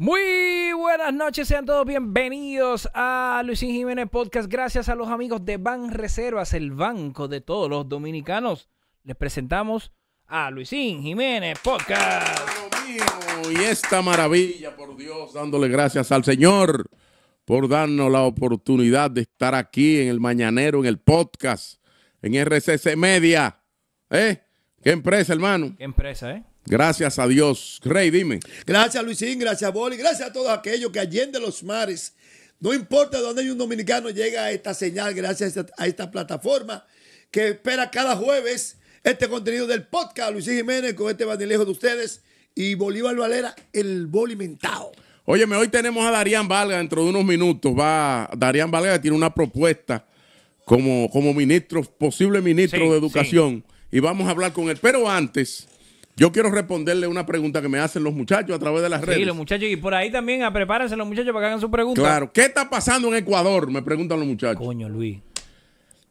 Muy buenas noches, sean todos bienvenidos a Luisín Jiménez Podcast. Gracias a los amigos de Ban Reservas, el banco de todos los dominicanos. Les presentamos a Luisín Jiménez Podcast. Mío, y esta maravilla, por Dios, dándole gracias al Señor por darnos la oportunidad de estar aquí en el Mañanero, en el podcast, en RCC Media. ¿Eh? ¿Qué empresa, hermano? ¿Qué empresa, eh? Gracias a Dios. Rey, dime. Gracias Luisín, gracias Boli, gracias a todos aquellos que allende los mares, no importa dónde hay un dominicano, llega a esta señal gracias a esta, a esta plataforma que espera cada jueves este contenido del podcast Luisín Jiménez con este bandilejo de ustedes y Bolívar Valera, el bolimentado. Óyeme, hoy tenemos a Darían Valga dentro de unos minutos. Va, Darían Valga tiene una propuesta como, como ministro, posible ministro Sí, de Educación. Y vamos a hablar con él. Pero antes, yo quiero responderle una pregunta que me hacen los muchachos a través de las redes. Sí, los muchachos. Y por ahí también, prepárense los muchachos para que hagan su pregunta. Claro. ¿Qué está pasando en Ecuador? Me preguntan los muchachos. Coño, Luis.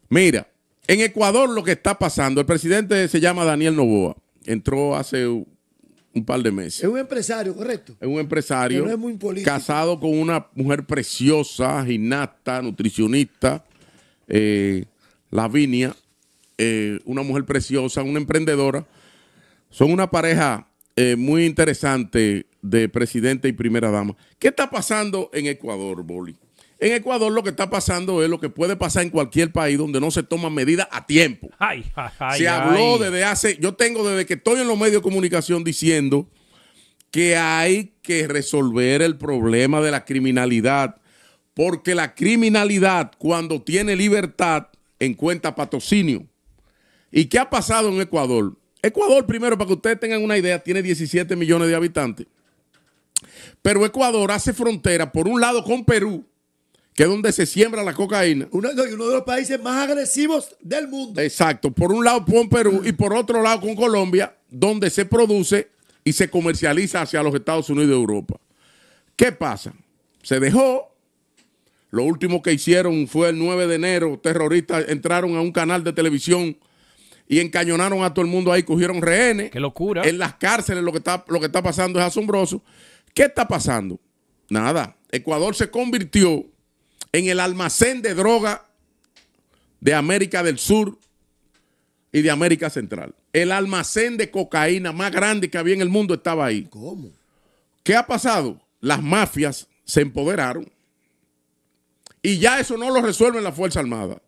Mira, en Ecuador lo que está pasando, el presidente se llama Daniel Novoa. Entró hace un par de meses. Es un empresario, correcto. Es un empresario no es muy político. casado con una mujer preciosa, gimnasta, nutricionista, eh, Lavinia, eh, una mujer preciosa, una emprendedora. Son una pareja eh, muy interesante de presidente y primera dama. ¿Qué está pasando en Ecuador, Boli? En Ecuador lo que está pasando es lo que puede pasar en cualquier país donde no se toman medidas a tiempo. Ay, ay, Se habló ay. desde hace, yo tengo desde que estoy en los medios de comunicación diciendo que hay que resolver el problema de la criminalidad, porque la criminalidad cuando tiene libertad encuentra patrocinio. ¿Y qué ha pasado en Ecuador? Ecuador, primero, para que ustedes tengan una idea, tiene 17 millones de habitantes. Pero Ecuador hace frontera, por un lado, con Perú, que es donde se siembra la cocaína. Uno, de los países más agresivos del mundo. Exacto, por un lado con Perú y por otro lado con Colombia, donde se produce y se comercializa hacia los Estados Unidos y Europa. ¿Qué pasa? Se dejó, lo último que hicieron fue el 9 de enero, terroristas entraron a un canal de televisión y encañonaron a todo el mundo ahí, cogieron rehenes. Qué locura. En las cárceles lo que está, lo que está pasando es asombroso. ¿Qué está pasando? Nada. Ecuador se convirtió en el almacén de droga de América del Sur y de América Central. El almacén de cocaína más grande que había en el mundo estaba ahí. ¿Cómo? ¿Qué ha pasado? Las mafias se empoderaron. Y ya eso no lo resuelven la Fuerza Armada.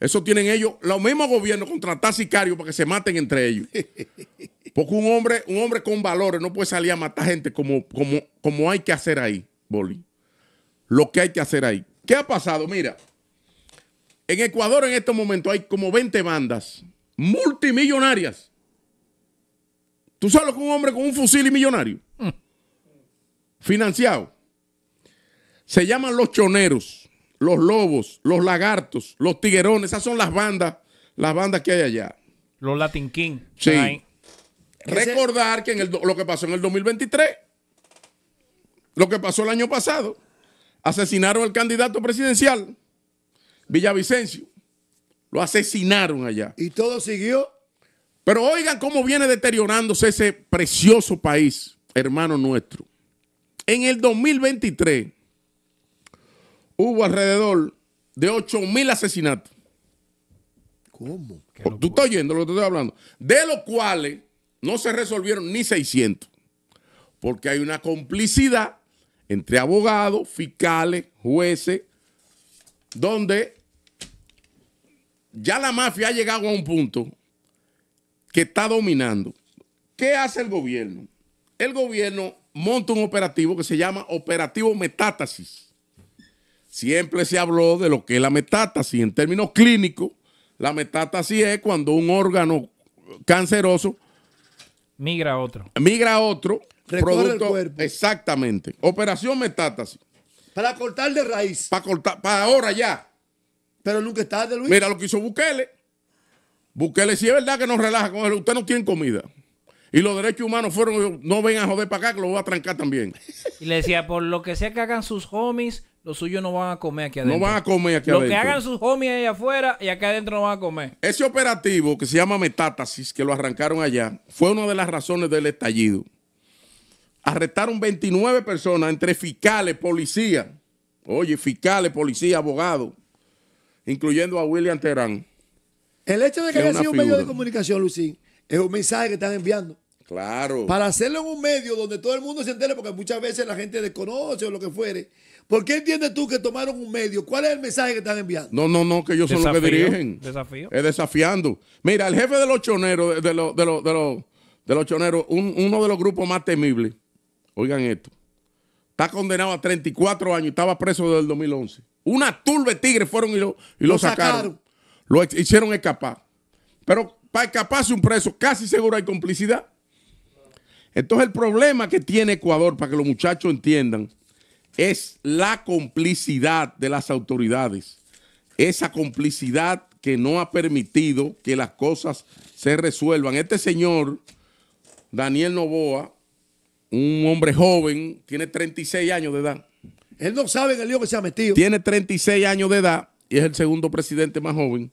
Eso tienen ellos, los mismos gobiernos, contratar sicarios para que se maten entre ellos. Porque un hombre, un hombre con valores no puede salir a matar gente como, como, como hay que hacer ahí, Boli. Lo que hay que hacer ahí. ¿Qué ha pasado? Mira, en Ecuador en estos momentos hay como 20 bandas multimillonarias. ¿Tú sabes lo que un hombre con un fusil y millonario? Financiado. Se llaman los choneros, los lobos, los lagartos, los tiguerones. Esas son las bandas, las bandas que hay allá. Los Latin King. Sí. Ay. Recordar que en el lo que pasó en el 2023, lo que pasó el año pasado, asesinaron al candidato presidencial, Villavicencio. Lo asesinaron allá. Y todo siguió. Pero oigan cómo viene deteriorándose ese precioso país, hermano nuestro. En el 2023 hubo alrededor de 8 mil asesinatos. ¿Cómo? Tú estás oyendo lo que te estoy hablando. De los cuales no se resolvieron ni 600. Porque hay una complicidad entre abogados, fiscales, jueces, donde ya la mafia ha llegado a un punto que está dominando. ¿Qué hace el gobierno? El gobierno monta un operativo que se llama Operativo Metástasis. Siempre se habló de lo que es la metástasis. En términos clínicos, la metástasis es cuando un órgano canceroso Migra a otro. migra a otro Recorre el cuerpo. Exactamente. Operación metástasis. Para cortar de raíz. Para cortar, para ahora ya. Pero nunca está de Luis. Mira lo que hizo Bukele. Bukele, si es verdad que nos relaja con él, usted no tiene comida. Y los derechos humanos fueron, no vengan a joder para acá, que lo voy a trancar también. Y le decía, por lo que sea que hagan sus homies, los suyos no van a comer aquí adentro. No van a comer aquí Lo adentro. que hagan sus homies ahí afuera y acá adentro no van a comer. Ese operativo que se llama metástasis, que lo arrancaron allá, fue una de las razones del estallido. arrestaron 29 personas entre fiscales, policías. Oye, fiscales, policías, abogados, incluyendo a William Terán. El hecho de que Es haya sido un medio de comunicación, Lucín, es un mensaje que están enviando. Claro. Para hacerlo en un medio donde todo el mundo se entere, porque muchas veces la gente desconoce o lo que fuere. ¿Por qué entiendes tú que tomaron un medio? ¿Cuál es el mensaje que están enviando? No, no, no, que ellos son los que Desafío, dirigen. desafío. Es desafiando. Mira, el jefe de los choneros, de, de los, de los, de los, de los choneros, un- uno de los grupos más temibles, oigan esto, está condenado a 34 años y estaba preso desde el 2011. Una turba de tigres fueron y lo, y lo Lo sacaron. sacaron. Lo hicieron escapar. Pero para escaparse un preso, casi seguro hay complicidad. Entonces el problema que tiene Ecuador, para que los muchachos entiendan, es la complicidad de las autoridades. Esa complicidad que no ha permitido que las cosas se resuelvan. Este señor, Daniel Novoa, un hombre joven, tiene 36 años de edad. Él no sabe en el lío que se ha metido. Tiene 36 años de edad y es el segundo presidente más joven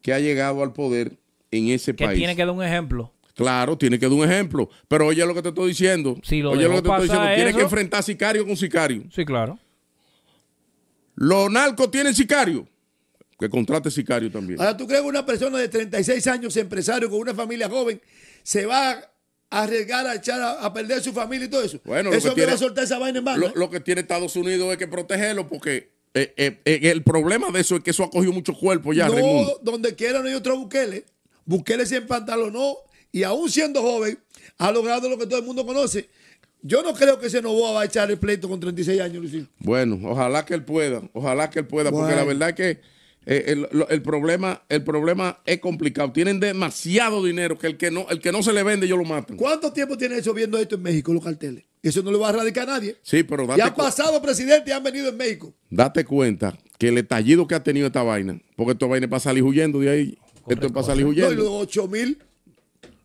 que ha llegado al poder en ese Que país. tiene que dar un ejemplo. Claro, tiene que dar un ejemplo. Pero oye lo que te estoy diciendo. Si lo oye lo que te estoy diciendo. Tiene eso- que enfrentar sicario con sicario. Sí, claro. Los narcos tienen sicario. Que contrate sicario también. Ahora, ¿tú crees que una persona de 36 años, empresario con una familia joven, se va a arriesgar a echar a, a perder su familia y todo eso? Bueno, lo eso que va tiene- a soltar esa vaina en banda. Lo, lo que tiene Estados Unidos es que protegerlo porque eh, eh, eh, el problema de eso es que eso ha cogido mucho cuerpo ya, no, Raimundo. donde quiera no hay otro Bukele. Bukele se empantalonó y aún siendo joven, ha logrado lo que todo el mundo conoce. Yo no creo que ese Novoa va a echar el pleito con 36 años, Luisín. Bueno, ojalá que él pueda, ojalá que él pueda, porque la verdad es que eh, el, lo- el problema, el problema es complicado. Tienen demasiado dinero que el que no, el que no se le vende, ellos lo matan. ¿Cuánto tiempo tiene eso viendo esto en México, los carteles? Eso no le va a erradicar a nadie. Sí, pero date, Ya han pasado presidentes y han venido en México. date cuenta que el estallido que ha tenido esta vaina, porque esta vaina es para salir huyendo de ahí. Esto es para salir No, y huyendo. los 8 mil.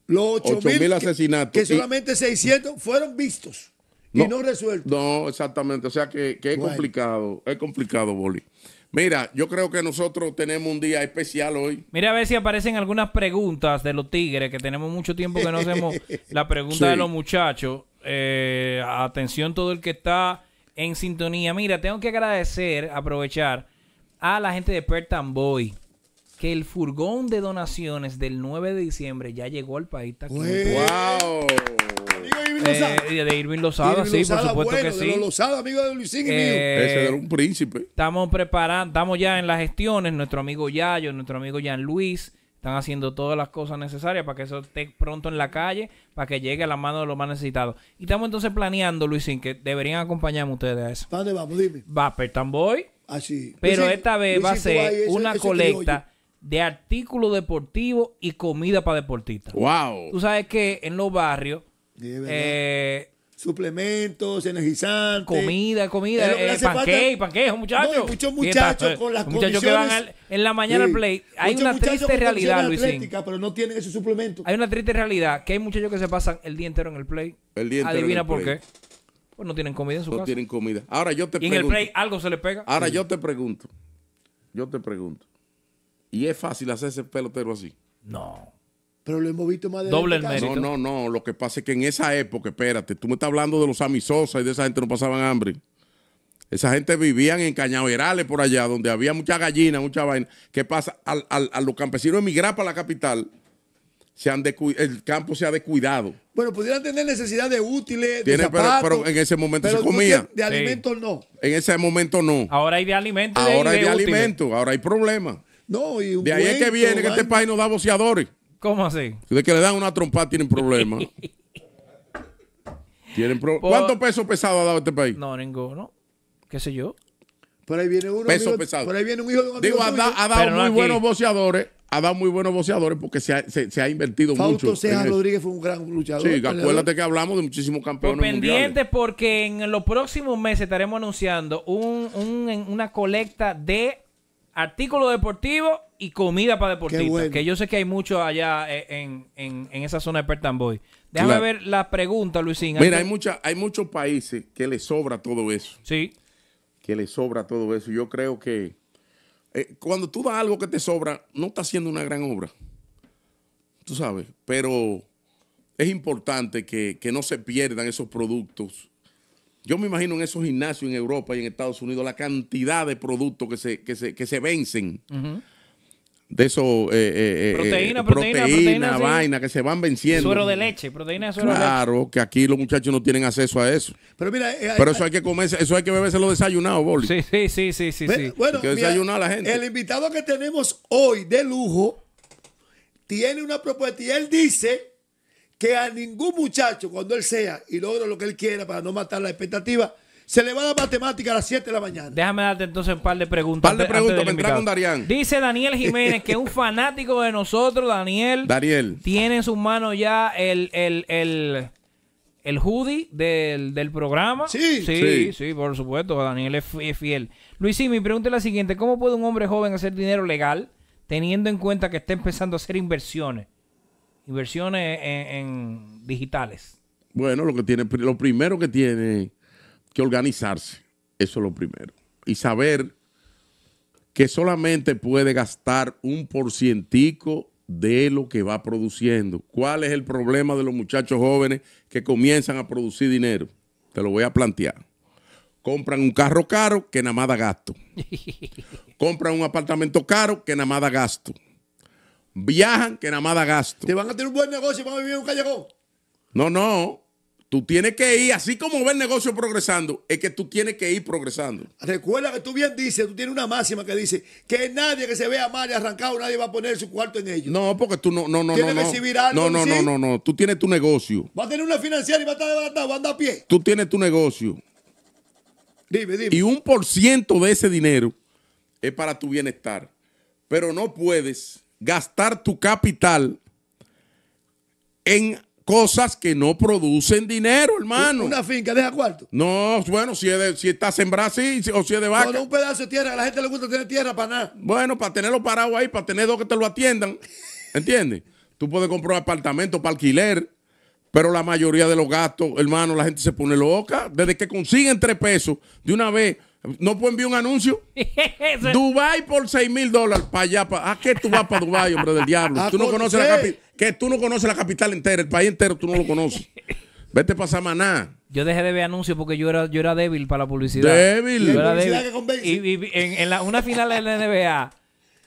Los 8 8.000 mil asesinatos. Que solamente 600 fueron vistos y no resueltos. No, exactamente. O sea que, que es Bueno. complicado, es complicado, Boli. Mira, yo creo que nosotros tenemos un día especial hoy. Mira a ver si aparecen algunas preguntas de los tigres, que tenemos mucho tiempo que no hacemos la pregunta Sí. de los muchachos. Eh, atención todo el que está en sintonía. Mira, tengo que agradecer, aprovechar a la gente de Pertan Boy, que el furgón de donaciones del 9 de diciembre ya llegó al país. Está aquí. Güey. ¡Wow! Eh, de Irving Lozada, Irving sí, por supuesto bueno, que de sí. los Lozada, amigo de Luisín y mío. Eh, Ese era un príncipe. Estamos preparando, estamos ya en las gestiones. Nuestro amigo Yayo, nuestro amigo Jean Luis, están haciendo todas las cosas necesarias para que eso esté pronto en la calle, para que llegue a la mano de los más necesitados. Y estamos entonces planeando, Luisín, que deberían acompañarme ustedes a eso. ¿Para dónde vamos? Dime. Va Pertan Boy, Así. pero Luisín, esta vez va a ser ese- una ese colecta de artículos deportivos y comida para deportistas. ¡Wow! Tú sabes que en los barrios, eh, Suplementos, energizantes. comida, comida, eh, pancake, muchachos. No, y muchos Y muchachos con las muchachos que van al- en la mañana al play. Hay Muchos una triste realidad, Luisín. atléticas, Pero no tienen esos suplementos. Hay una triste realidad que hay muchachos que se pasan el día entero en el play. El día entero en Adivina el por play. qué. Pues no tienen comida en su No casa. tienen comida. Ahora yo te Y en el pregunto. play algo se le pega. Ahora yo te pregunto. Yo te pregunto. ¿Y es fácil hacerse pelotero así? No. Pero lo hemos visto más de Doble el 20 casos. mérito. No, no, no. Lo que pasa es que en esa época, espérate, tú me estás hablando de los amisosa y de esa gente no pasaban hambre. Esa gente vivían en cañaverales por allá, donde había mucha gallina, mucha vaina. ¿Qué pasa? Al, al- a los campesinos emigrar para la capital, se han el campo se ha descuidado. Bueno, pudieran tener necesidad de útiles, de Tiene, pero, zapatos. pero en ese momento pero se comía. no De Sí. alimentos no. En ese momento no. Ahora hay de alimentos. Ahora hay de útiles. alimentos, ahora hay problemas. No, y un De ahí es que viene que este país no da boceadores. ¿Cómo así? De que le dan una trompa tienen problemas. tienen pro- Por- ¿Cuántos pesos pesados ha dado este país? No, ninguno. ¿Qué sé yo? Por ahí viene uno. Peso amigo- pesado. Por ahí viene un hijo de un amigo Digo, ha, tuyo. da- ha dado no muy aquí. buenos boceadores. Ha dado muy buenos boceadores porque se ha, se, se ha invertido Fausto mucho. Ceja en eso. Rodríguez fue un gran luchador. Sí, peleador. acuérdate que hablamos de muchísimos campeones pendiente mundiales. porque en los próximos meses estaremos anunciando un, un- en una colecta de artículos deportivos y comida para deportistas. Bueno. Que yo sé que hay mucho allá eh, en, en- en esa zona de Pertamboy. Déjame Claro. ver la pregunta, Luisín. Mira, hay, mucha, hay muchos países que les sobra todo eso. Sí. Que les sobra todo eso. Yo creo que eh, cuando tú das algo que te sobra, no está haciendo una gran obra. Tú sabes. Pero es importante que, que no se pierdan esos productos. Yo me imagino en esos gimnasios en Europa y en Estados Unidos la cantidad de productos que se, que se, que se vencen. De esos eh, eh, eh, Proteína, eh, proteína, proteína, sí. vaina que se van venciendo. Suero de leche, proteína de suero de leche. Claro, que aquí los muchachos no tienen acceso a eso. Pero mira, eh, Pero eso hay que comerse, eso hay que bebérselo desayunado, Boli. Sí, sí, sí, sí, sí. Sí. Bueno, Hay que mira, desayunar a la gente. el invitado que tenemos hoy de lujo tiene una propuesta y él dice que a ningún muchacho, cuando él sea y logre lo que él quiera para no matar la expectativa, se le va a dar matemática a las 7 de la mañana. Déjame darte entonces un par de preguntas. Par de preguntas para entrar con Darián. Dice Daniel Jiménez que es un fanático de nosotros, Daniel. Dariel. tiene en sus manos ya el, el, el, el hoodie del, del programa. Sí. sí, Sí. sí, por supuesto. Daniel es fiel. Luisín, mi pregunta es la siguiente: ¿Cómo puede un hombre joven hacer dinero legal teniendo en cuenta que está empezando a hacer inversiones? Inversiones en, en digitales. Bueno, lo que tiene, lo primero que tiene que organizarse. Eso es lo primero. Y saber que solamente puede gastar un porcientico de lo que va produciendo. ¿Cuál es el problema de los muchachos jóvenes que comienzan a producir dinero? Te lo voy a plantear. Compran un carro caro que nada más da gasto. Compran un apartamento caro que nada más da gasto. Viajan que nada más da gasto. Te van a tener un buen negocio y van a vivir en un callejón. No, no. Tú tienes que ir, así como ve el negocio progresando, es que tú tienes que ir progresando. Recuerda que tú bien dices, tú tienes una máxima que dice que nadie que se vea mal y arrancado, nadie va a poner su cuarto en ello. No, porque tú no, no, no, Tiene no. exhibir algo, no, no, no, no, no. Tú tienes tu negocio. Va a tener una financiera y va a estar desbaratado, va a andar a pie. Tú tienes tu negocio. Dime, dime. Y un por ciento de ese dinero es para tu bienestar. Pero no puedes gastar tu capital en cosas que no producen dinero, hermano. Una finca, deja cuarto. No, bueno, si, es de- si está sembrado así, si- o si es de vaca. Con un pedazo de tierra, a la gente le gusta tener tierra para nada. Bueno, para tenerlo parado ahí, para tener dos que te lo atiendan. ¿Entiendes? Tú puedes comprar un apartamento para alquiler, pero la mayoría de los gastos, hermano, la gente se pone loca. Desde que consiguen tres pesos, de una vez, no pueden enviar un anuncio. Dubai por 6 mil dólares para allá. Pa, ¿A qué tú vas para Dubai, hombre del diablo? Tú no conoces la. Que tú no conoces la capital entera, el país entero tú no lo conoces. Vete para Samaná. Yo dejé de ver anuncios porque yo era, yo era débil para la publicidad. Débil. Yo era Publicidad débil. que. Y, y- en, en la- una final de la NBA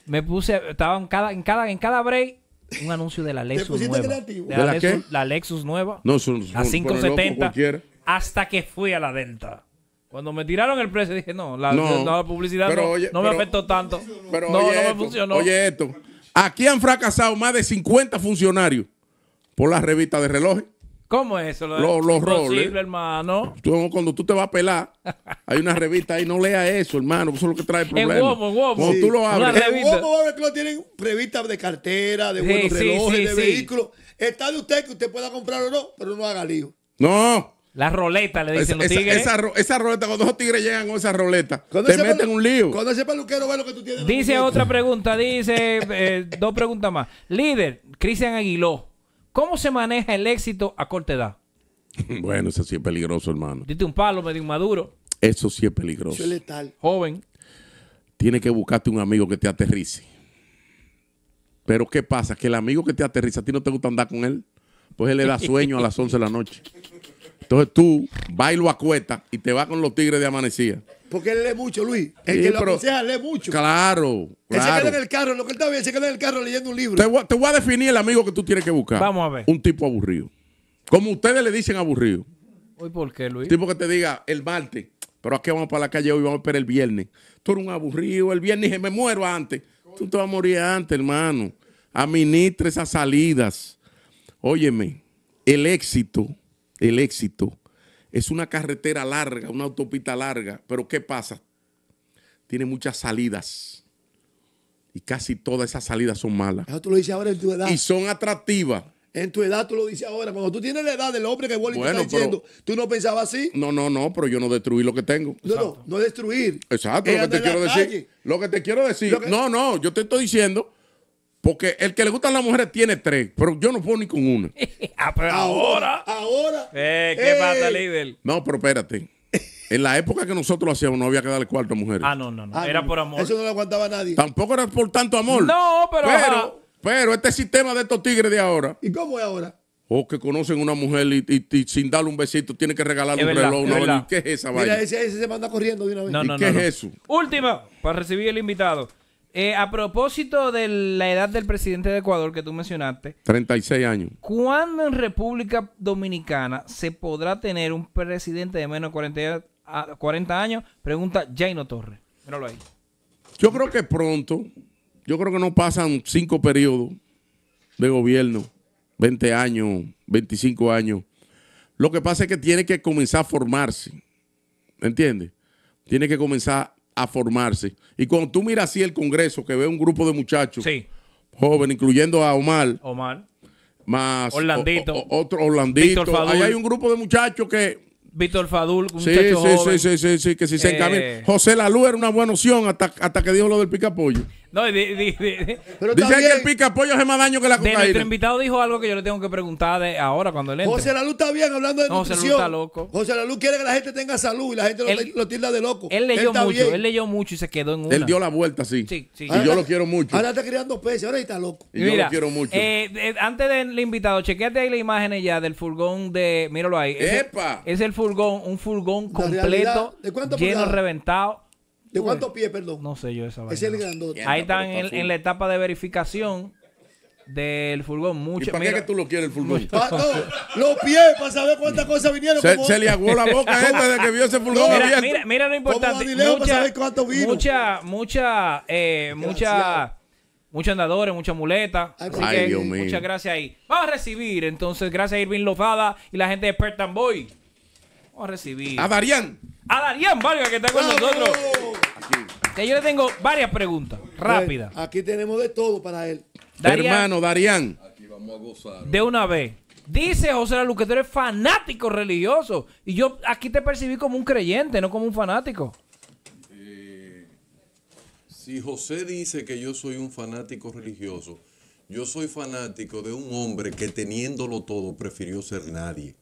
me puse, estaba en cada, en cada, en cada break un anuncio de la Lexus nueva. creativo. De ¿De la, la Lexus, qué? la Lexus nueva. No, son, son a ponen loco 570 cualquiera. hasta que fui a la Delta. Cuando me tiraron el precio dije, no, la, No, no, la publicidad pero no, oye, no me pero- afectó tanto. Pero no, oye, no me esto, funcionó. oye esto. Aquí han fracasado más de 50 funcionarios por la revista de relojes. ¿Cómo es eso? Lo Los- los roles. hermano. Tú, cuando tú te vas a pelar, hay una revista ahí, no leas eso, hermano. Eso es lo que trae problemas. Womo, en Womo. Cuando Sí. tú lo abres. revista. En Womo Club tienen revistas de cartera, de Sí, buenos sí, relojes, sí, de sí. vehículos. Está de usted que usted pueda comprar o no, pero no haga lío. No. La roleta, le Esa, dicen los tigres. esa esa roleta, cuando esos tigres llegan con esa roleta, Cuando te meten un lío. Cuando ese peluquero ve lo que tú tienes. Dice otra pregunta, dice eh, dos preguntas más. Líder, Cristian Aguiló, ¿cómo se maneja el éxito a corta edad? Bueno, eso sí es peligroso, hermano. Diste un palo medio maduro, Eso sí es peligroso. Eso es letal. joven. Tienes que buscarte un amigo que te aterrice. Pero ¿qué pasa? Que el amigo que te aterriza, a ti no te gusta andar con él. Pues él le da sueño a las 11 de la noche. Entonces tú vas y lo acuestas y te vas con los tigres de amanecida. Porque él lee mucho, Luis. El Sí, que lo pero- aconseja lee mucho. Claro, Él se queda en claro. el carro, lo que él está bien, se queda en el carro leyendo un libro. Te voy, a- te voy a definir el amigo que tú tienes que buscar. Vamos a ver. Un tipo aburrido. Como ustedes le dicen aburrido. Uy, ¿por qué, Luis? Un tipo que te diga el martes, pero aquí vamos para la calle hoy, vamos a esperar el viernes. Tú eres un aburrido, el viernes dije, me muero antes. Tú te vas a morir antes, hermano. Administra esas salidas. Óyeme, el éxito, el éxito es una carretera larga, una autopista larga, pero ¿qué pasa? Tiene muchas salidas y casi todas esas salidas son malas Eso tú lo dices ahora en tu edad. y son atractivas. En tu edad tú lo dices ahora. Cuando tú tienes la edad del hombre que Bueno, te está pero- diciendo, tú no pensabas así. No, no, no, pero yo no destruí lo que tengo. No, no, no destruir. Exacto, Es lo que te quiero decir. Lo que te quiero decir. No, no, yo te estoy diciendo. Porque el que le gustan las mujeres tiene tres, pero yo no puedo ni con una. ah, pero Ahora, ahora. Eh, ¿Qué Ey. pasa, líder? No, pero espérate. En la época que nosotros lo hacíamos, no había que darle cuarto a mujeres. Ah, no, no, no. Ah, Era no, por amor. Eso no lo aguantaba nadie. Tampoco era por tanto amor. No, pero. Pero, pero este sistema de estos tigres de ahora. ¿Y cómo es ahora? o que conocen una mujer y, y- y sin darle un besito tiene que regalarle Es un verdad, reloj. es vaina. ¿Qué es esa vaina? Mira, ese, ese se manda corriendo de una vez. No, ¿Y no, qué no, es no. eso? Última, para recibir el invitado. Eh, a propósito de la edad del presidente de Ecuador que tú mencionaste, 36 años. ¿cuándo en República Dominicana se podrá tener un presidente de menos de 40, a- 40 años? Pregunta Jaino Torres. Míralo ahí. Yo creo que pronto, yo creo que no pasan cinco periodos de gobierno, 20 años, 25 años. Lo que pasa es que tiene que comenzar a formarse. ¿Entiendes? Tiene que comenzar a formarse. Y cuando tú miras así el Congreso, que ve un grupo de muchachos Sí, jóvenes, incluyendo a Omar, Omar. más Orlandito. o- o- otro Orlandito. Ahí hay un grupo de muchachos que Víctor Fadul, un Sí, muchacho sí, joven. sí, sí, sí, sí, que si se Eh. encamina. José Lalú era una buena opción hasta, hasta que dijo lo del picapollo. No, y di- di- di- di- Pero que el bien. picapollo hace más daño que la de nuestro cocaína. invitado dijo algo que yo le tengo que preguntar de ahora cuando él entre. José Lalu está bien hablando de No, José Lalu nutrición. está loco. José Lalu quiere que la gente tenga salud y la gente lo, Él- lo tilda de loco. Él leyó mucho, bien. él leyó mucho y se quedó en una. Él dio la vuelta, sí. Sí, sí. Y yo lo quiero mucho. Ahora está criando peces, ahora está loco. Y yo lo quiero mucho. eh, eh, antes del invitado, chequeate ahí las imágenes ya del furgón de. Míralo ahí. Ese- ¡Epa! Es el furgón, un furgón completo, realidad, ¿de cuánto lleno, pulgadas? reventado. ¿De cuántos pies, perdón? No sé yo esa Ese es el vaina. grandote. Ahí están está en, en la etapa de verificación del furgón. ¿Y Mucho. para qué mira, que tú lo quieres el furgón? Pa- no, los pies para saber cuántas cosas vinieron. Se, como- se le aguó la boca a este desde que vio ese furgón Mira, abierto. mira, mira lo importante. Galileo para Mucha, saber cuánto vino. mucha, mucha, eh, mucha, muchos andadores, muchas muletas. Ay, Así Ay, que Dios mío. muchas gracias ahí. Vamos a recibir entonces, gracias a Irving Lozada y la gente de Pertan Boy. Vamos a recibir A Darián. a Darían Vargas que está con ¡Bravo! nosotros. Que yo le tengo varias preguntas rápidas. Bueno, aquí tenemos de todo para él. Darían, Hermano, Darián. de una vez. Dice José Lalu que tú eres fanático religioso. Y yo aquí te percibí como un creyente, no como un fanático. Si José dice que yo soy un fanático religioso, yo soy fanático de un hombre que teniéndolo todo prefirió ser nadie.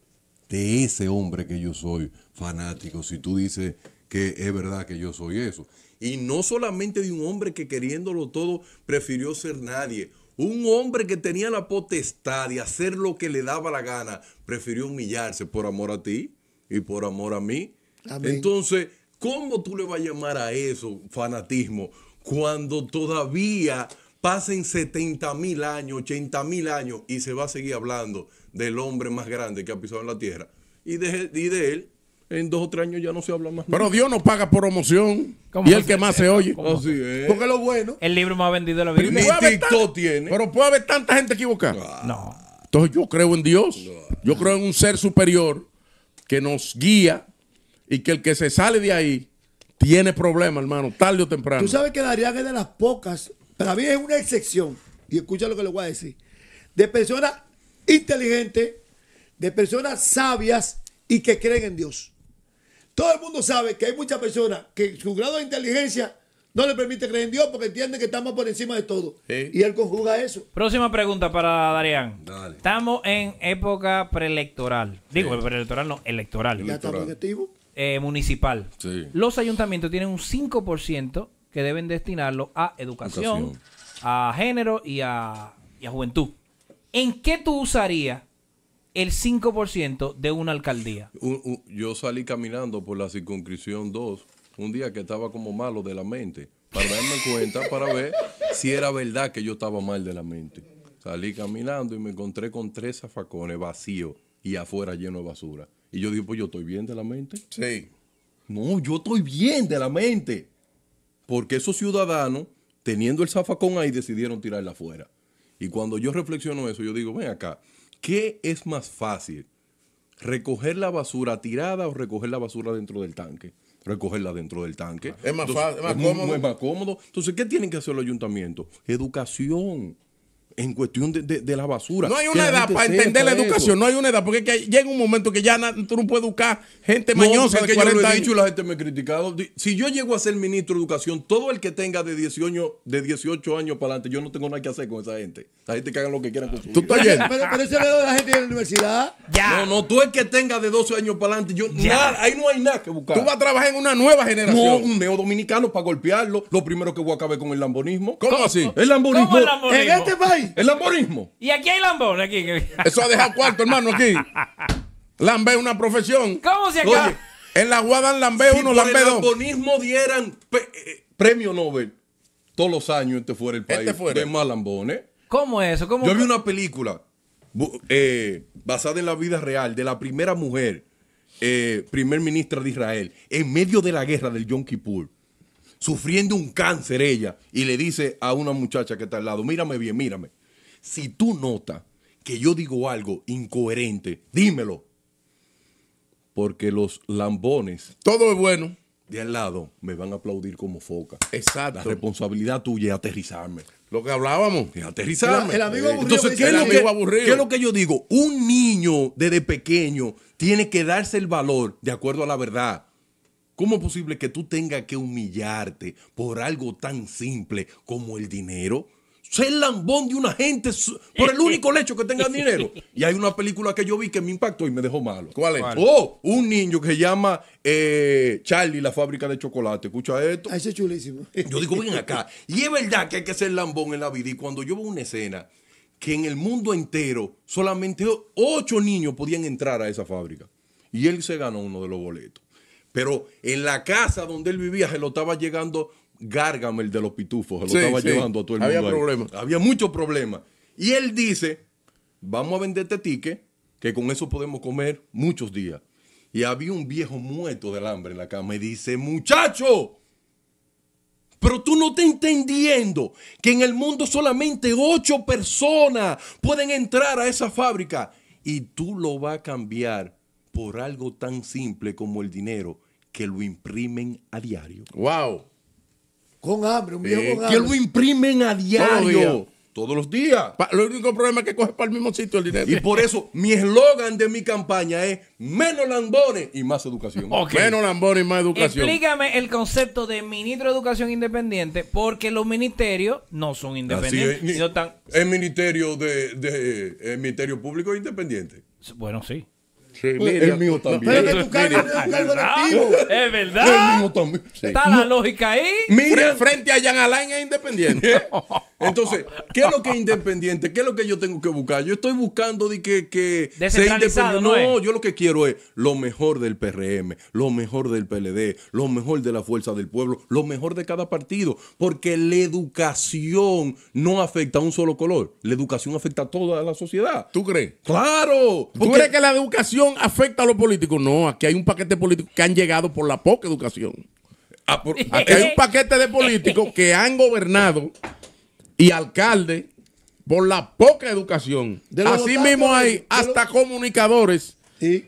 De ese hombre que yo soy fanático, si tú dices que es verdad que yo soy eso. Y no solamente de un hombre que queriéndolo todo prefirió ser nadie. Un hombre que tenía la potestad de hacer lo que le daba la gana, prefirió humillarse por amor a ti y por amor a mí. Amén. Entonces, ¿cómo tú le vas a llamar a eso fanatismo cuando todavía pasen 70 mil años, 80 mil años y se va a seguir hablando del hombre más grande que ha pisado en la tierra? Y de, y de él, en dos o tres años ya no se habla más. Pero Dios no paga promoción. ¿Cómo Y el que más se oye. Así es. Porque lo bueno. El libro más vendido de la Ni Biblia. haber TikTok tiene. Pero puede haber tanta gente equivocada. No. Entonces yo creo en Dios. Yo creo en un ser superior que nos guía y que el que se sale de ahí tiene problemas, hermano, tarde o temprano. Tú sabes que Darían es de las pocas, para mí es una excepción, y escucha lo que le voy a decir, de personas inteligentes, de personas sabias y que creen en Dios. Todo el mundo sabe que hay muchas personas que su grado de inteligencia no le permite creer en Dios porque entienden que estamos por encima de todo. Sí. Y él conjuga eso. Próxima pregunta para Darían. Dale. Estamos en época preelectoral. Digo, preelectoral no, electoral. Ya está objetivo. Eh, municipal. Sí. Los ayuntamientos tienen un 5% que deben destinarlo a educación, Educación. a género y a, y a juventud. ¿En qué tú usarías el 5% de una alcaldía? Un- un- yo salí caminando por la circunscripción 2 un día que estaba como malo de la mente, para darme cuenta, para ver si era verdad que yo estaba mal de la mente. Salí caminando y me encontré con tres zafacones vacíos y afuera lleno de basura. Y yo dije, pues yo estoy bien de la mente. Sí. No, yo estoy bien de la mente. Porque esos ciudadanos, teniendo el zafacón ahí, decidieron tirarla afuera. Y cuando yo reflexiono eso, yo digo, ven acá, ¿qué es más fácil? ¿Recoger la basura tirada o recoger la basura dentro del tanque? Recogerla dentro del tanque. Es más Entonces, fácil, es más muy- cómodo. es más cómodo. Entonces, ¿qué tienen que hacer los ayuntamientos? Educación. En cuestión de, de- de la basura. No hay una la edad para entender la educación, eso. no hay una edad, porque es que llega un momento que ya na- tú no puedes educar gente No, mañosa de que yo 40 lo he años. dicho y la gente me ha criticado. Si yo llego a ser ministro de educación, todo el que tenga de 18, de 18 años para adelante, yo no tengo nada que hacer con esa gente. Esa gente que hagan lo que quieran con su Tú estás. Pero, pero ese es de la gente de la universidad. Ya. No, no, tú el que tenga de 12 años para adelante, yo Ya. nada, ahí no hay nada que buscar. Tú vas a trabajar en una nueva no, generación. un neo dominicano para golpearlo. Lo primero que voy a acabar con el lambonismo. ¿Cómo así? El lambonismo. ¿Cómo el lambonismo? En este país. El lambonismo. Y aquí hay lambón, aquí. Eso ha dejado cuarto, hermano, aquí. Lambe es una profesión. ¿Cómo se acaba? Oye, En la Guadan Lambe si uno, el Lambe dos. lambonismo dieran pe- eh, premio Nobel todos los años este fuera el país Este fuera. de más lambones. ¿Cómo es eso? ¿Cómo? Yo vi una película eh, basada en la vida real de la primera mujer eh, primer ministra de Israel en medio de la guerra del Yom Kippur, sufriendo un cáncer ella, y le dice a una muchacha que está al lado, mírame bien, mírame, si tú notas que yo digo algo incoherente, dímelo, porque los lambones Todo es bueno. de al lado me van a aplaudir como foca. La Exacto. responsabilidad tuya es aterrizarme. Lo que hablábamos. Es aterrizarme. El- el amigo aburrido Entonces, ¿qué es, lo que, qué es lo que yo digo? Un niño desde pequeño tiene que darse el valor de acuerdo a la verdad. ¿Cómo es posible que tú tengas que humillarte por algo tan simple como el dinero? Ser lambón de una gente su- por el único hecho que tenga dinero. Y hay una película que yo vi que me impactó y me dejó malo. ¿Cuál es? Oh, un niño que se llama eh, Charlie, la fábrica de chocolate. Escucha esto. Ah, ese es chulísimo. Yo digo, ven acá. Y es verdad que hay que ser lambón en la vida. Y cuando yo veo una escena que en el mundo entero solamente ocho niños podían entrar a esa fábrica. Y él se ganó uno de los boletos. Pero en la casa donde él vivía se lo estaba llegando Gargamel de los pitufos. Se lo Sí, estaba sí. llevando a todo el Había mundo. ahí. problemas. Había muchos problemas. Y él dice, vamos a venderte ticket, que con eso podemos comer muchos días. Y había un viejo muerto del hambre en la cama y dice, muchacho, pero tú no estás entendiendo que en el mundo solamente ocho personas pueden entrar a esa fábrica y tú lo vas a cambiar por algo tan simple como el dinero que lo imprimen a diario. Wow. Con hambre, un viejo Eh, con Que hambre. lo imprimen a diario. Todos los días. Pa- Lo único problema es que coge para el mismo sitio el dinero. Y por eso mi eslogan de mi campaña es menos lambones y más educación. Menos lambón y más educación. Explícame el concepto de ministro de Educación Independiente, porque los ministerios no son Así independientes. es. Ni- sino tan- El Ministerio de, de- el Ministerio Público es independiente. Bueno, sí. Sí, El mío No, también. Pero que tu cargo no es un cargo electivo. Es El verdad. mío también. Está la lógica ahí. Mira, Fre- Frente a Jan Alain es independiente. entonces, ¿qué es lo que es independiente? ¿Qué es lo que yo tengo que buscar? Yo estoy buscando de que, que sea independiente. ¿no yo lo que quiero es lo mejor del PRM, lo mejor del PLD, lo mejor de la Fuerza del Pueblo, lo mejor de cada partido. Porque la educación no afecta a un solo color. La educación afecta a toda la sociedad. ¿Tú crees? Claro. ¿Tú porque- crees que la educación afecta a los políticos? No, aquí hay un paquete político que han llegado por la poca educación. Ah, Aquí hay un paquete de políticos que han gobernado y alcaldes por la poca educación. Así mismo hay de hasta comunicadores Sí.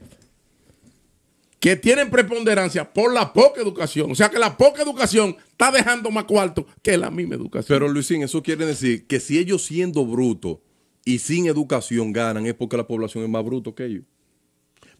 que tienen preponderancia por la poca educación. O sea que la poca educación está dejando más cuarto que la misma educación. Pero Luisín, eso quiere decir que si ellos siendo brutos y sin educación ganan, es porque la población es más bruto que ellos.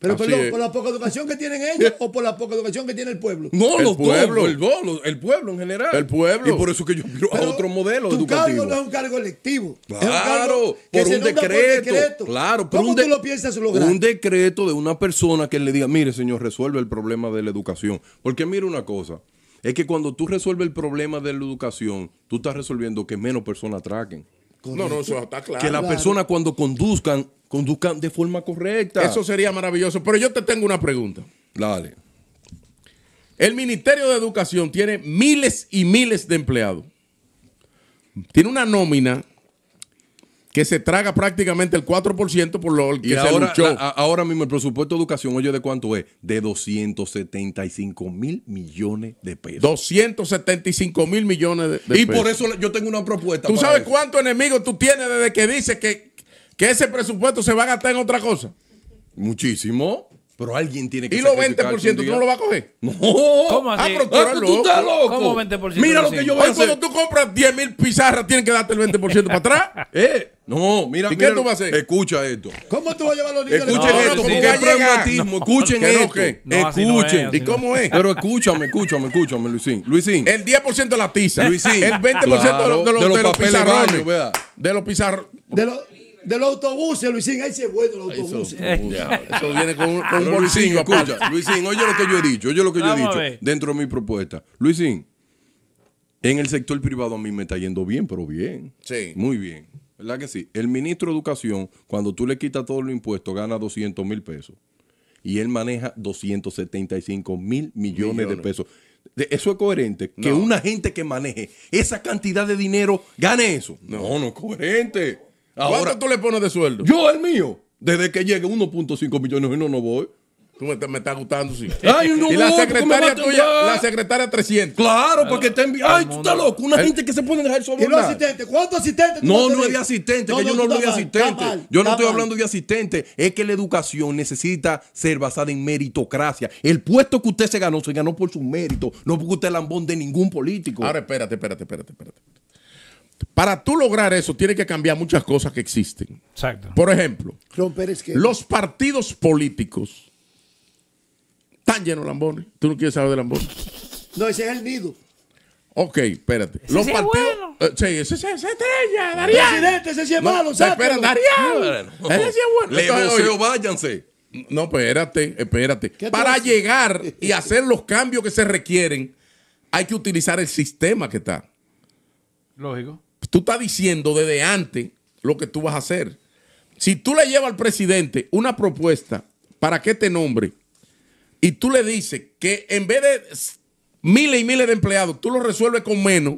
Pero Así perdón, es. ¿por la poca educación que tienen ellos o por la poca educación que tiene el pueblo? No, El los pueblo. dos, el, dos, el pueblo en general. El pueblo. Y por eso que yo quiero a Pero otro modelo tu educativo. cargo no es un cargo electivo. es un Claro, cargo que por se un por decreto, Claro, por ¿Cómo un de- tú lo piensas lograr? Un decreto de una persona que le diga, mire señor, resuelve el problema de la educación. Porque mire una cosa, es que cuando tú resuelves el problema de la educación, tú estás resolviendo que menos personas atraquen. no, no, eso está claro. que las claro. personas cuando conduzcan, conduzcan de forma correcta. Eso sería maravilloso. Pero yo te tengo una pregunta. Dale. El Ministerio de Educación tiene miles y miles de empleados. Tiene una nómina que se traga prácticamente el 4% por lo que Y se ahora, luchó. ahora mismo el presupuesto de educación, oye, ¿de cuánto es? De 275 mil millones de pesos. 275 mil millones de, de y pesos. por eso yo tengo una propuesta. ¿Tú sabes eso. cuántos enemigos tú tienes desde que dices que, que ese presupuesto se va a gastar en otra cosa? Muchísimo. Pero alguien tiene que Y los sacrificarse 20% un tú no lo vas a coger. No. ¿Cómo Ah, así? pero tú Ah, estás loco. ¿Cómo 20%, Mira lo que yo voy a hacer. cuando tú compras 10 mil pizarras, tienes que darte el 20% para atrás. Eh, no, mira. ¿Y qué tú vas a hacer? Escucha esto. ¿Cómo tú vas a llevar a los niños Escuchen No, esto, ¿cómo va es pragmatismo. Escuchen que no, esto. es, Escuchen. ¿Y cómo es? Pero escúchame, escúchame, escúchame, Luisín. Luisín. El 10% de la tiza. Luisín. El 20% de los, Claro, de los, de los de los pizarrones. de los pizarrones. De los, de los autobuses, Luisín, ahí es bueno los Eso, autobuses. eso viene con, un- con un bolsillo escucha, Luisín, oye lo que yo he dicho, oye lo que yo he dicho dentro de mi propuesta. Luisín, en el sector privado a mí me está yendo bien, pero bien. Sí. Muy bien. ¿Verdad que sí? El ministro de Educación, cuando tú le quitas todos los impuestos, gana 200 mil pesos. Y él maneja 275 mil millones, de pesos. ¿Eso es coherente? Que una gente que maneje esa cantidad de dinero gane eso. No, no, es coherente. Ahora, ¿Cuánto tú le pones de sueldo? yo el mío, desde que llegue 1.5 millones y no, no voy. Tú me, me estás gustando, sí. Ay, no y la secretaria tuya, la secretaria 300. Claro, porque está envi- Ay, tú estás loco. Una gente que se puede dejar solo. ¿Y los asistentes? ¿Cuántos asistentes? No, no es de asistente, que yo no hablo de mal, asistente. mal, yo no estoy mal. hablando de asistente. Es que la educación necesita ser basada en meritocracia. El puesto que usted se ganó, se ganó por su mérito, no porque usted es lambón de ningún político. Ahora espérate, espérate, espérate, espérate. Para tú lograr eso, tiene que cambiar muchas cosas que existen. Exacto. Por ejemplo, los partidos políticos están llenos de lambones. ¿Tú no quieres saber de lambones? No, ese es el nido. Ok, espérate. Ese Los sí es partidos. bueno. Eh, sí, ese ese estrella, Darían. Presidente, ese sí es No, malo, espera. Darían. No, Ese sí es bueno. Le voceo, váyanse. No, espérate, espérate. ¿Qué tú Para llegar y hacer los cambios que se requieren, hay que utilizar el sistema que está. Lógico. Tú estás diciendo desde antes lo que tú vas a hacer. Si tú le llevas al presidente una propuesta para que te nombre y tú le dices que en vez de miles y miles de empleados, tú lo resuelves con menos,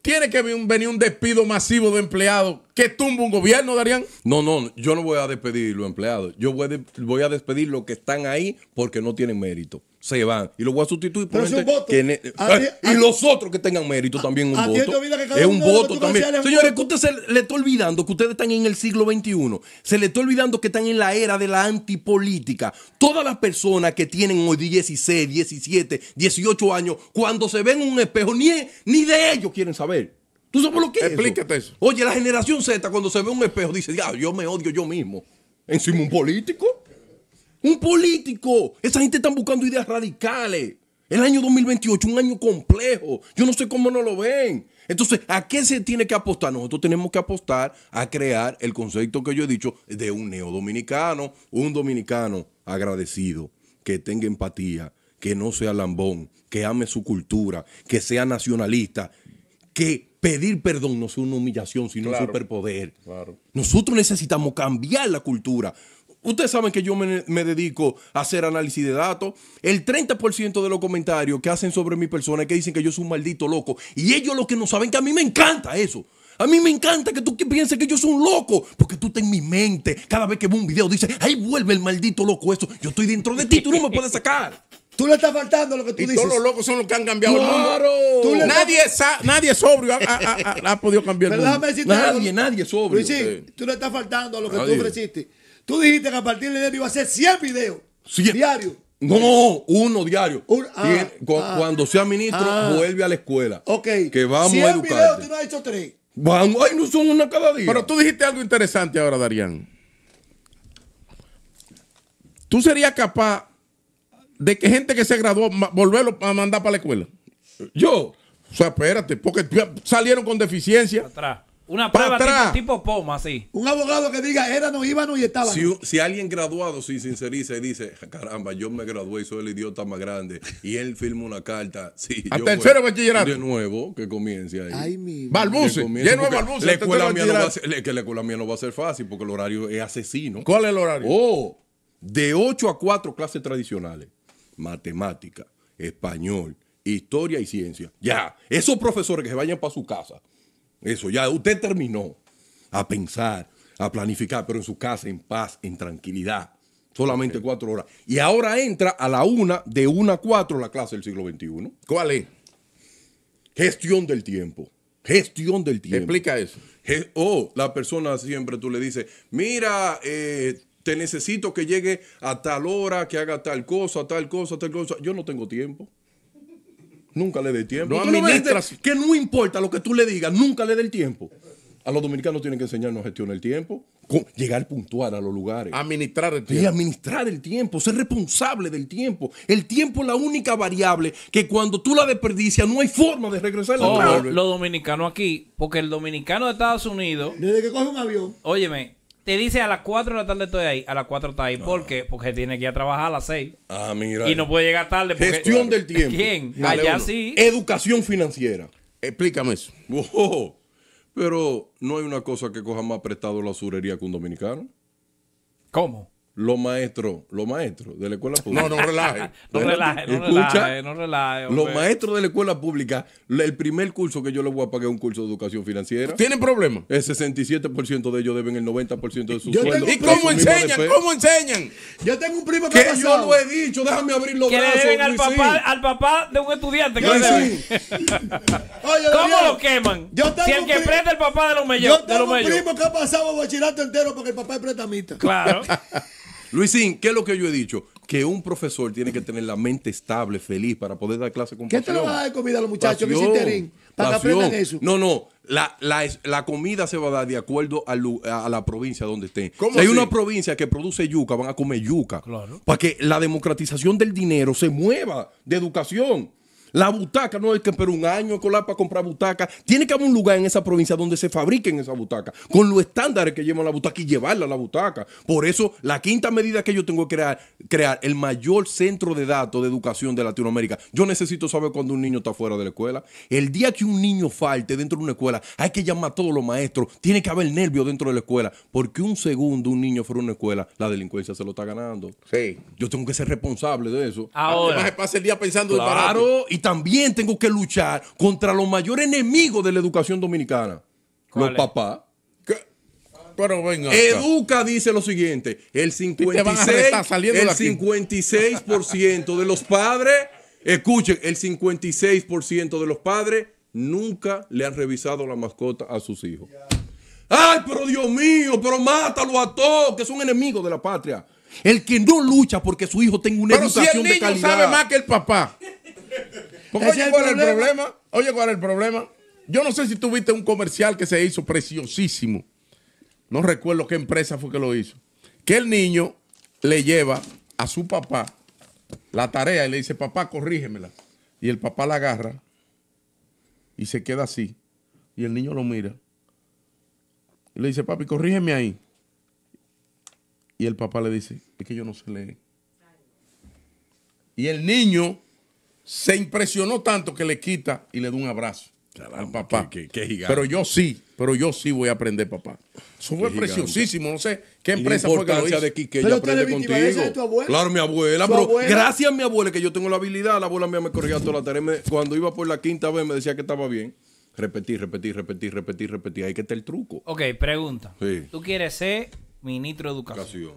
tiene que ven- venir un despido masivo de empleados que tumba un gobierno, Darían. No, no, yo no voy a despedir los empleados. Yo voy a despedir los que están ahí porque no tienen mérito. Se van. Y los voy a sustituir por Pero es un gente voto. que ne- A ti- y a- los otros que tengan mérito también un a ti te voto. olvida que cada Es un voto también. Señores, que usted se le está olvidando que ustedes están en el siglo XXI. Se le está olvidando que están en la era de la antipolítica. Todas las personas que tienen hoy 16, 17, 18 años, cuando se ven en un espejo, ni, ni de ellos quieren saber. ¿Tú sabes lo que es? eso? Explícate eso. Oye, la generación Z, cuando se ve un espejo, dice, ya, yo me odio yo mismo. Encima un político. Un político. Esa gente están buscando ideas radicales. El año 2028, un año complejo. Yo no sé cómo no lo ven. Entonces, ¿a qué se tiene que apostar? Nosotros tenemos que apostar a crear el concepto que yo he dicho de un neodominicano, un dominicano agradecido, que tenga empatía, que no sea lambón, que ame su cultura, que sea nacionalista, que pedir perdón no sea una humillación, sino un superpoder. Claro. Nosotros necesitamos cambiar la cultura. Ustedes saben que yo me, me dedico a hacer análisis de datos. El 30% de los comentarios que hacen sobre mi persona es que dicen que yo soy un maldito loco. Y ellos lo que no saben que a mí me encanta eso. A mí me encanta que tú pienses que yo soy un loco, porque tú estás en mi mente. Cada vez que veo un video dice, ahí vuelve el maldito loco eso. Yo estoy dentro de ti, tú no me puedes sacar. Tú le estás faltando lo que tú Y dices. todos los locos son los que han cambiado el Claro. mundo. Tú le- Nadie, nadie sobrio ha, ha- ha- ha podido cambiar el Pero déjame mundo. decirte Nadie, algo. nadie sobrio. Luisín, Sí. tú le estás faltando a lo que Nadie. tú ofreciste. Tú dijiste que a partir de enero iba a hacer 100 videos diarios. No, uno diario. Un- ah, cu- ah. cuando sea ministro, Ah. vuelve a la escuela. Ok. Que vamos 100 a videos, tú no has hecho 3. Vamos, ay, no son una cada día. Pero tú dijiste algo interesante ahora, Darían. ¿Tú serías capaz de que gente que se graduó volverlo a mandar para la escuela? yo, O sea, espérate, porque salieron con deficiencia. Atrás. Una prueba atrás. tipo, tipo poma, así. Un abogado que diga, éramos, íbamos y estaban. si, si alguien graduado se sinceriza y dice, caramba, yo me gradué y soy el idiota más grande, y él firma una carta, sí, A yo tercero voy- bachillerato. De nuevo, que comience ahí. Ay, mi. Balbuce, lleno de porque balbuce. La el escuela, mía no va a ser, que la escuela mía no va a ser fácil porque el horario es asesino. ¿Cuál es el horario? Oh, de 8 a 4 clases tradicionales. Matemática, español, historia y ciencia. Ya, esos profesores que se vayan para su casa. Eso, ya, usted terminó a pensar, a planificar, pero en su casa, en paz, en tranquilidad. Solamente cuatro horas. Y ahora entra a la una, de una a cuatro, la clase del siglo XXI. ¿Cuál es? Gestión del tiempo. Gestión del tiempo. Explica eso. Je- Oh, la persona siempre tú le dices, mira, eh, te necesito que llegue a tal hora, que haga tal cosa, tal cosa, tal cosa. Yo no tengo tiempo. Nunca le dé tiempo. No administras. que no importa lo que tú le digas, nunca le dé el tiempo. A los dominicanos tienen que enseñarnos a gestionar el tiempo, llegar puntual a los lugares. Administrar el Y tiempo. administrar el tiempo, ser responsable del tiempo. El tiempo es la única variable que cuando tú la desperdicias no hay forma de regresar atrás. los dominicanos aquí, porque el dominicano de Estados Unidos, Desde que coge un avión. óyeme, te dice a las 4 de la tarde estoy ahí, a las 4 está ahí. ¿Por qué? Porque tiene que ir a trabajar a las 6. Ah, mira. Y no puede llegar tarde. Porque, Gestión del tiempo. ¿Quién? Dale Allá uno. sí. Educación financiera. Explícame eso. Oh, Pero no hay una cosa que coja más prestado la surería que un dominicano. ¿Cómo? Los maestros, los maestros de la escuela pública. No, no relaje. No relaje, no relaje, no relaje. Los maestros de la escuela pública, el primer curso que yo les voy a pagar es un curso de educación financiera. ¿Tienen problemas? El 67% de ellos deben el 90% de su Yo sueldo. tengo- ¿Y cómo enseñan? ¿Cómo enseñan? Yo tengo un primo que, Que ha yo lo he dicho, déjame abrir los Que brazos. deben al papá, al papá de un estudiante. que deben. Oye, ¿Cómo lo queman? Yo tengo si el que presta el papá de los Yo mellos. De tengo los un mellos. primo que ha pasado el bachillerato entero porque el papá es prestamista. Claro. Luisín, ¿qué es lo que yo he dicho? Que un profesor tiene que tener la mente estable, feliz, para poder dar clase con ¿Qué te pasión. le va a dar de comida a los muchachos que Pasión? Para que pasión. aprendan eso. No, no. La, la, la comida se va a dar de acuerdo lu- a, la provincia donde estén. ¿Cómo Si hay una provincia que produce yuca, van a comer yuca. Claro. Para que la democratización del dinero se mueva de educación. La butaca no hay que esperar un año colar para comprar butaca. Tiene que haber un lugar en esa provincia donde se fabriquen esa butaca, con los estándares que llevan la butaca y llevarla a la butaca. Por eso, la quinta medida que yo tengo que crear, crear el mayor centro de datos de educación de Latinoamérica. Yo necesito saber cuando un niño está fuera de la escuela. El día que un niño falte dentro de una escuela, hay que llamar a todos los maestros. Tiene que haber nervio dentro de la escuela. Porque un segundo un niño fuera de una escuela, la delincuencia se lo está ganando. Sí. Yo tengo que ser responsable de eso. Además, se Ahora. pasa el día pensando. Claro, y también tengo que luchar contra los mayores enemigos de la educación dominicana. ¿Cuál Los es? papás. ¿Qué? Pero venga. acá. Educa dice lo siguiente, el te van a 56, arrestar saliendo el de aquí. 56% de los padres, escuchen, el 56% de los padres nunca le han revisado la mascota a sus hijos. Ay, pero Dios mío, pero mátalo a todos, que son enemigos de la patria. El que no lucha porque su hijo tenga una Pero si educación el de niño calidad. sabe más que el papá. Porque oye, ¿cuál es el problema. problema? Oye, ¿cuál es el problema? Yo no sé si tuviste un comercial que se hizo preciosísimo. No recuerdo qué empresa fue que lo hizo. Que el niño le lleva a su papá la tarea y le dice, papá, corrígemela. Y el papá la agarra y se queda así. Y el niño lo mira. Y le dice, papi, corrígeme ahí. Y el papá le dice, es que yo no sé leer. Y el niño se impresionó tanto que le quita y le da un abrazo al papá. qué- qué- qué gigante. pero yo sí, pero yo sí voy a aprender, papá. Eso fue preciosísimo. No sé qué empresa fue que lo hizo. de que, que Pero ella usted aprende víctima de esa de tu contigo. abuela. Claro, mi abuela, pero abuela. gracias a mi abuela que yo tengo la habilidad, la abuela mía me corregía toda la tarea. Me- Cuando iba por la quinta vez me decía que estaba bien. Repetir, repetir, repetir, repetir, repetir. Ahí que está el truco. Ok, pregunta. Sí. Tú quieres ser ministro de educación. Educación.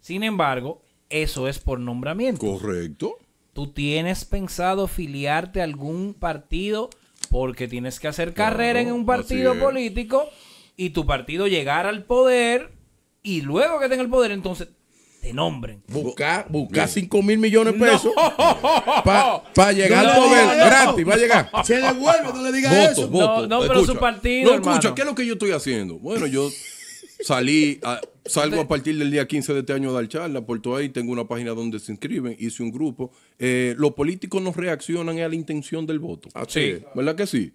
Sin embargo, eso es por nombramiento. Correcto. ¿Tú tienes pensado filiarte a algún partido porque tienes que hacer carrera en un partido político y tu partido llegar al poder y luego que tenga el poder entonces te nombren? Buscar, buscar 5 mil millones de pesos No. para llegar No al poder. eso. Gratis, va a llegar. Se devuelve, no le diga Voto, eso. voto. No, no, pero su partido, No, escucha, hermano. ¿qué es lo que yo estoy haciendo? Bueno, yo salí, a- salgo a partir del día 15 de este año a dar charla. Por todo ahí tengo una página donde se inscriben. Hice un grupo. Eh, los políticos no reaccionan a la intención del voto. Así Sí. es. ¿Verdad que sí?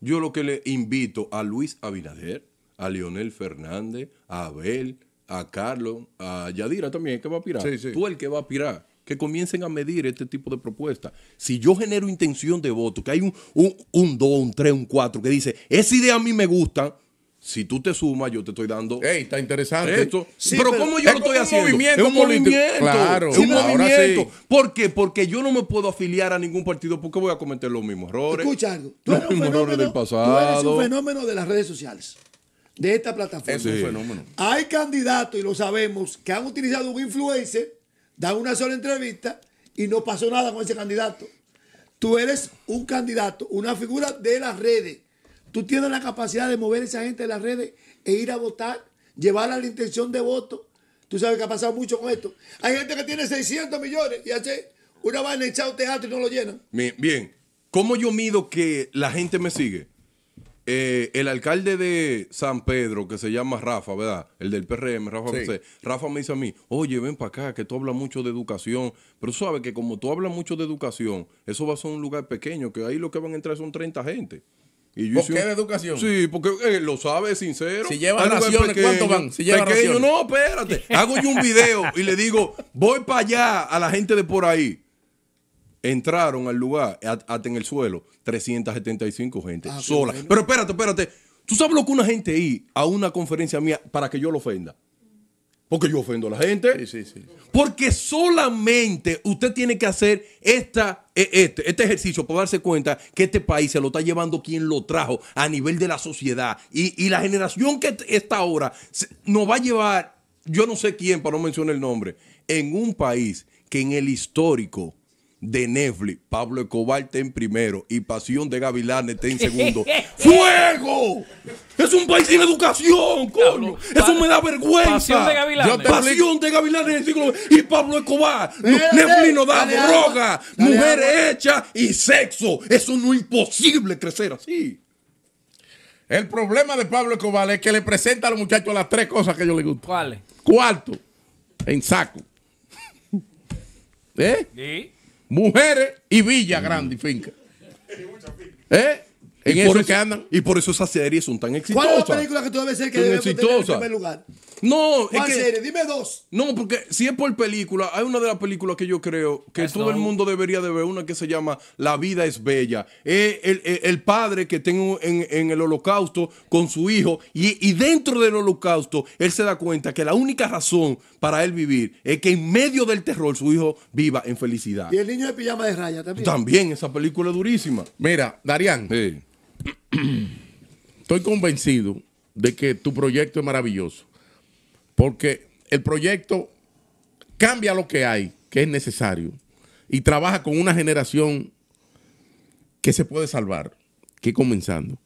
Yo lo que le invito a Luis Abinader, a Leonel Fernández, a Abel, a Carlos, a Yadira también, que va a aspirar. Sí, sí. Tú el que va a aspirar. Que comiencen a medir este tipo de propuestas. Si yo genero intención de voto, que hay un, un, un 2, un 3, un 4, que dice, esa idea a mí me gusta, si tú te sumas, yo te estoy dando Ey, está interesante. esto. Sí, pero, pero ¿cómo yo es lo estoy un haciendo? movimiento es un político. movimiento. Claro, es un ahora movimiento. sí. ¿Por qué? Porque yo no me puedo afiliar a ningún partido porque voy a cometer los mismos errores. Escucha algo. Tú Los mismos errores fenómeno, del tú eres pasado. un fenómeno de las redes sociales, de esta plataforma. Es un fenómeno. Hay candidatos, y lo sabemos, que han utilizado un influencer, dan una sola entrevista y no pasó nada con ese candidato. Tú eres un candidato, una figura de las redes. Tú tienes la capacidad de mover a esa gente de las redes e ir a votar, llevarla a la intención de voto. Tú sabes que ha pasado mucho con esto. Hay gente que tiene 600 millones y hace una vaina echado teatro y no lo llenan. Bien, bien. ¿Cómo yo mido que la gente me sigue? Eh, el alcalde de San Pedro, que se llama Rafa, ¿verdad? El del PRM, Rafa Sí. Merced. Rafa me dice a mí, oye, ven para acá, que tú hablas mucho de educación. Pero tú sabes que como tú hablas mucho de educación, eso va a ser un lugar pequeño, que ahí lo que van a entrar son 30 gente. Y yo ¿Por qué de educación? Sí, porque eh, lo sabe, es sincero. Si lugar raciones, ¿cuánto van? Si llevan pequeño, raciones. no, espérate. Hago yo un video y le digo, voy para allá a la gente de por ahí. Entraron al lugar, hasta en el suelo, 375 gente, Ah, sola. Pero espérate, espérate. ¿Tú sabes lo que una gente ir a una conferencia mía para que yo lo ofenda? Porque yo ofendo a la gente. Sí, sí, sí. Porque solamente usted tiene que hacer esta, eh, este, este ejercicio para darse cuenta que este país se lo está llevando quien lo trajo a nivel de la sociedad. Y, y la generación que está ahora nos va a llevar, yo no sé quién, para no mencionar el nombre, en un país que en el histórico de Netflix, Pablo Escobar está en primero y Pasión de Gavilán está en segundo. ¡Fuego! Es un país sin educación, coño. Eso me da vergüenza. Pasión de Gavilanes. Yo te- Pasión de Gavilanes en el siglo y Pablo Escobar. Netflix nos da droga, mujeres hechas y sexo. Eso no es imposible crecer así. El problema de Pablo Escobar es que le presenta a los muchachos las tres cosas que a ellos les gustan. ¿Cuáles? Cuarto, en saco. ¿Eh? Sí. Mujeres y villa grande y finca. ¿Eh? En y, eso por es que andan. y por eso esas series son tan ¿Cuál es la exitosas. película que tú debes ser que debe tener en exitosas. primer lugar? No, es ¿Cuál que, serie? Dime dos. No, porque si es por película, hay una de las películas que yo creo que todo el mundo debería de ver, una que se llama La vida es bella. Es el, el- el padre que tengo en, en el holocausto con su hijo y, y dentro del holocausto él se da cuenta que la única razón para él vivir es que en medio del terror su hijo viva en felicidad. Y el niño de pijama de raya también. También esa película es durísima. Mira, Darían, Sí. estoy convencido de que tu proyecto es maravilloso. Porque el proyecto cambia lo que hay, que es necesario. Y trabaja con una generación que se puede salvar, que comenzando.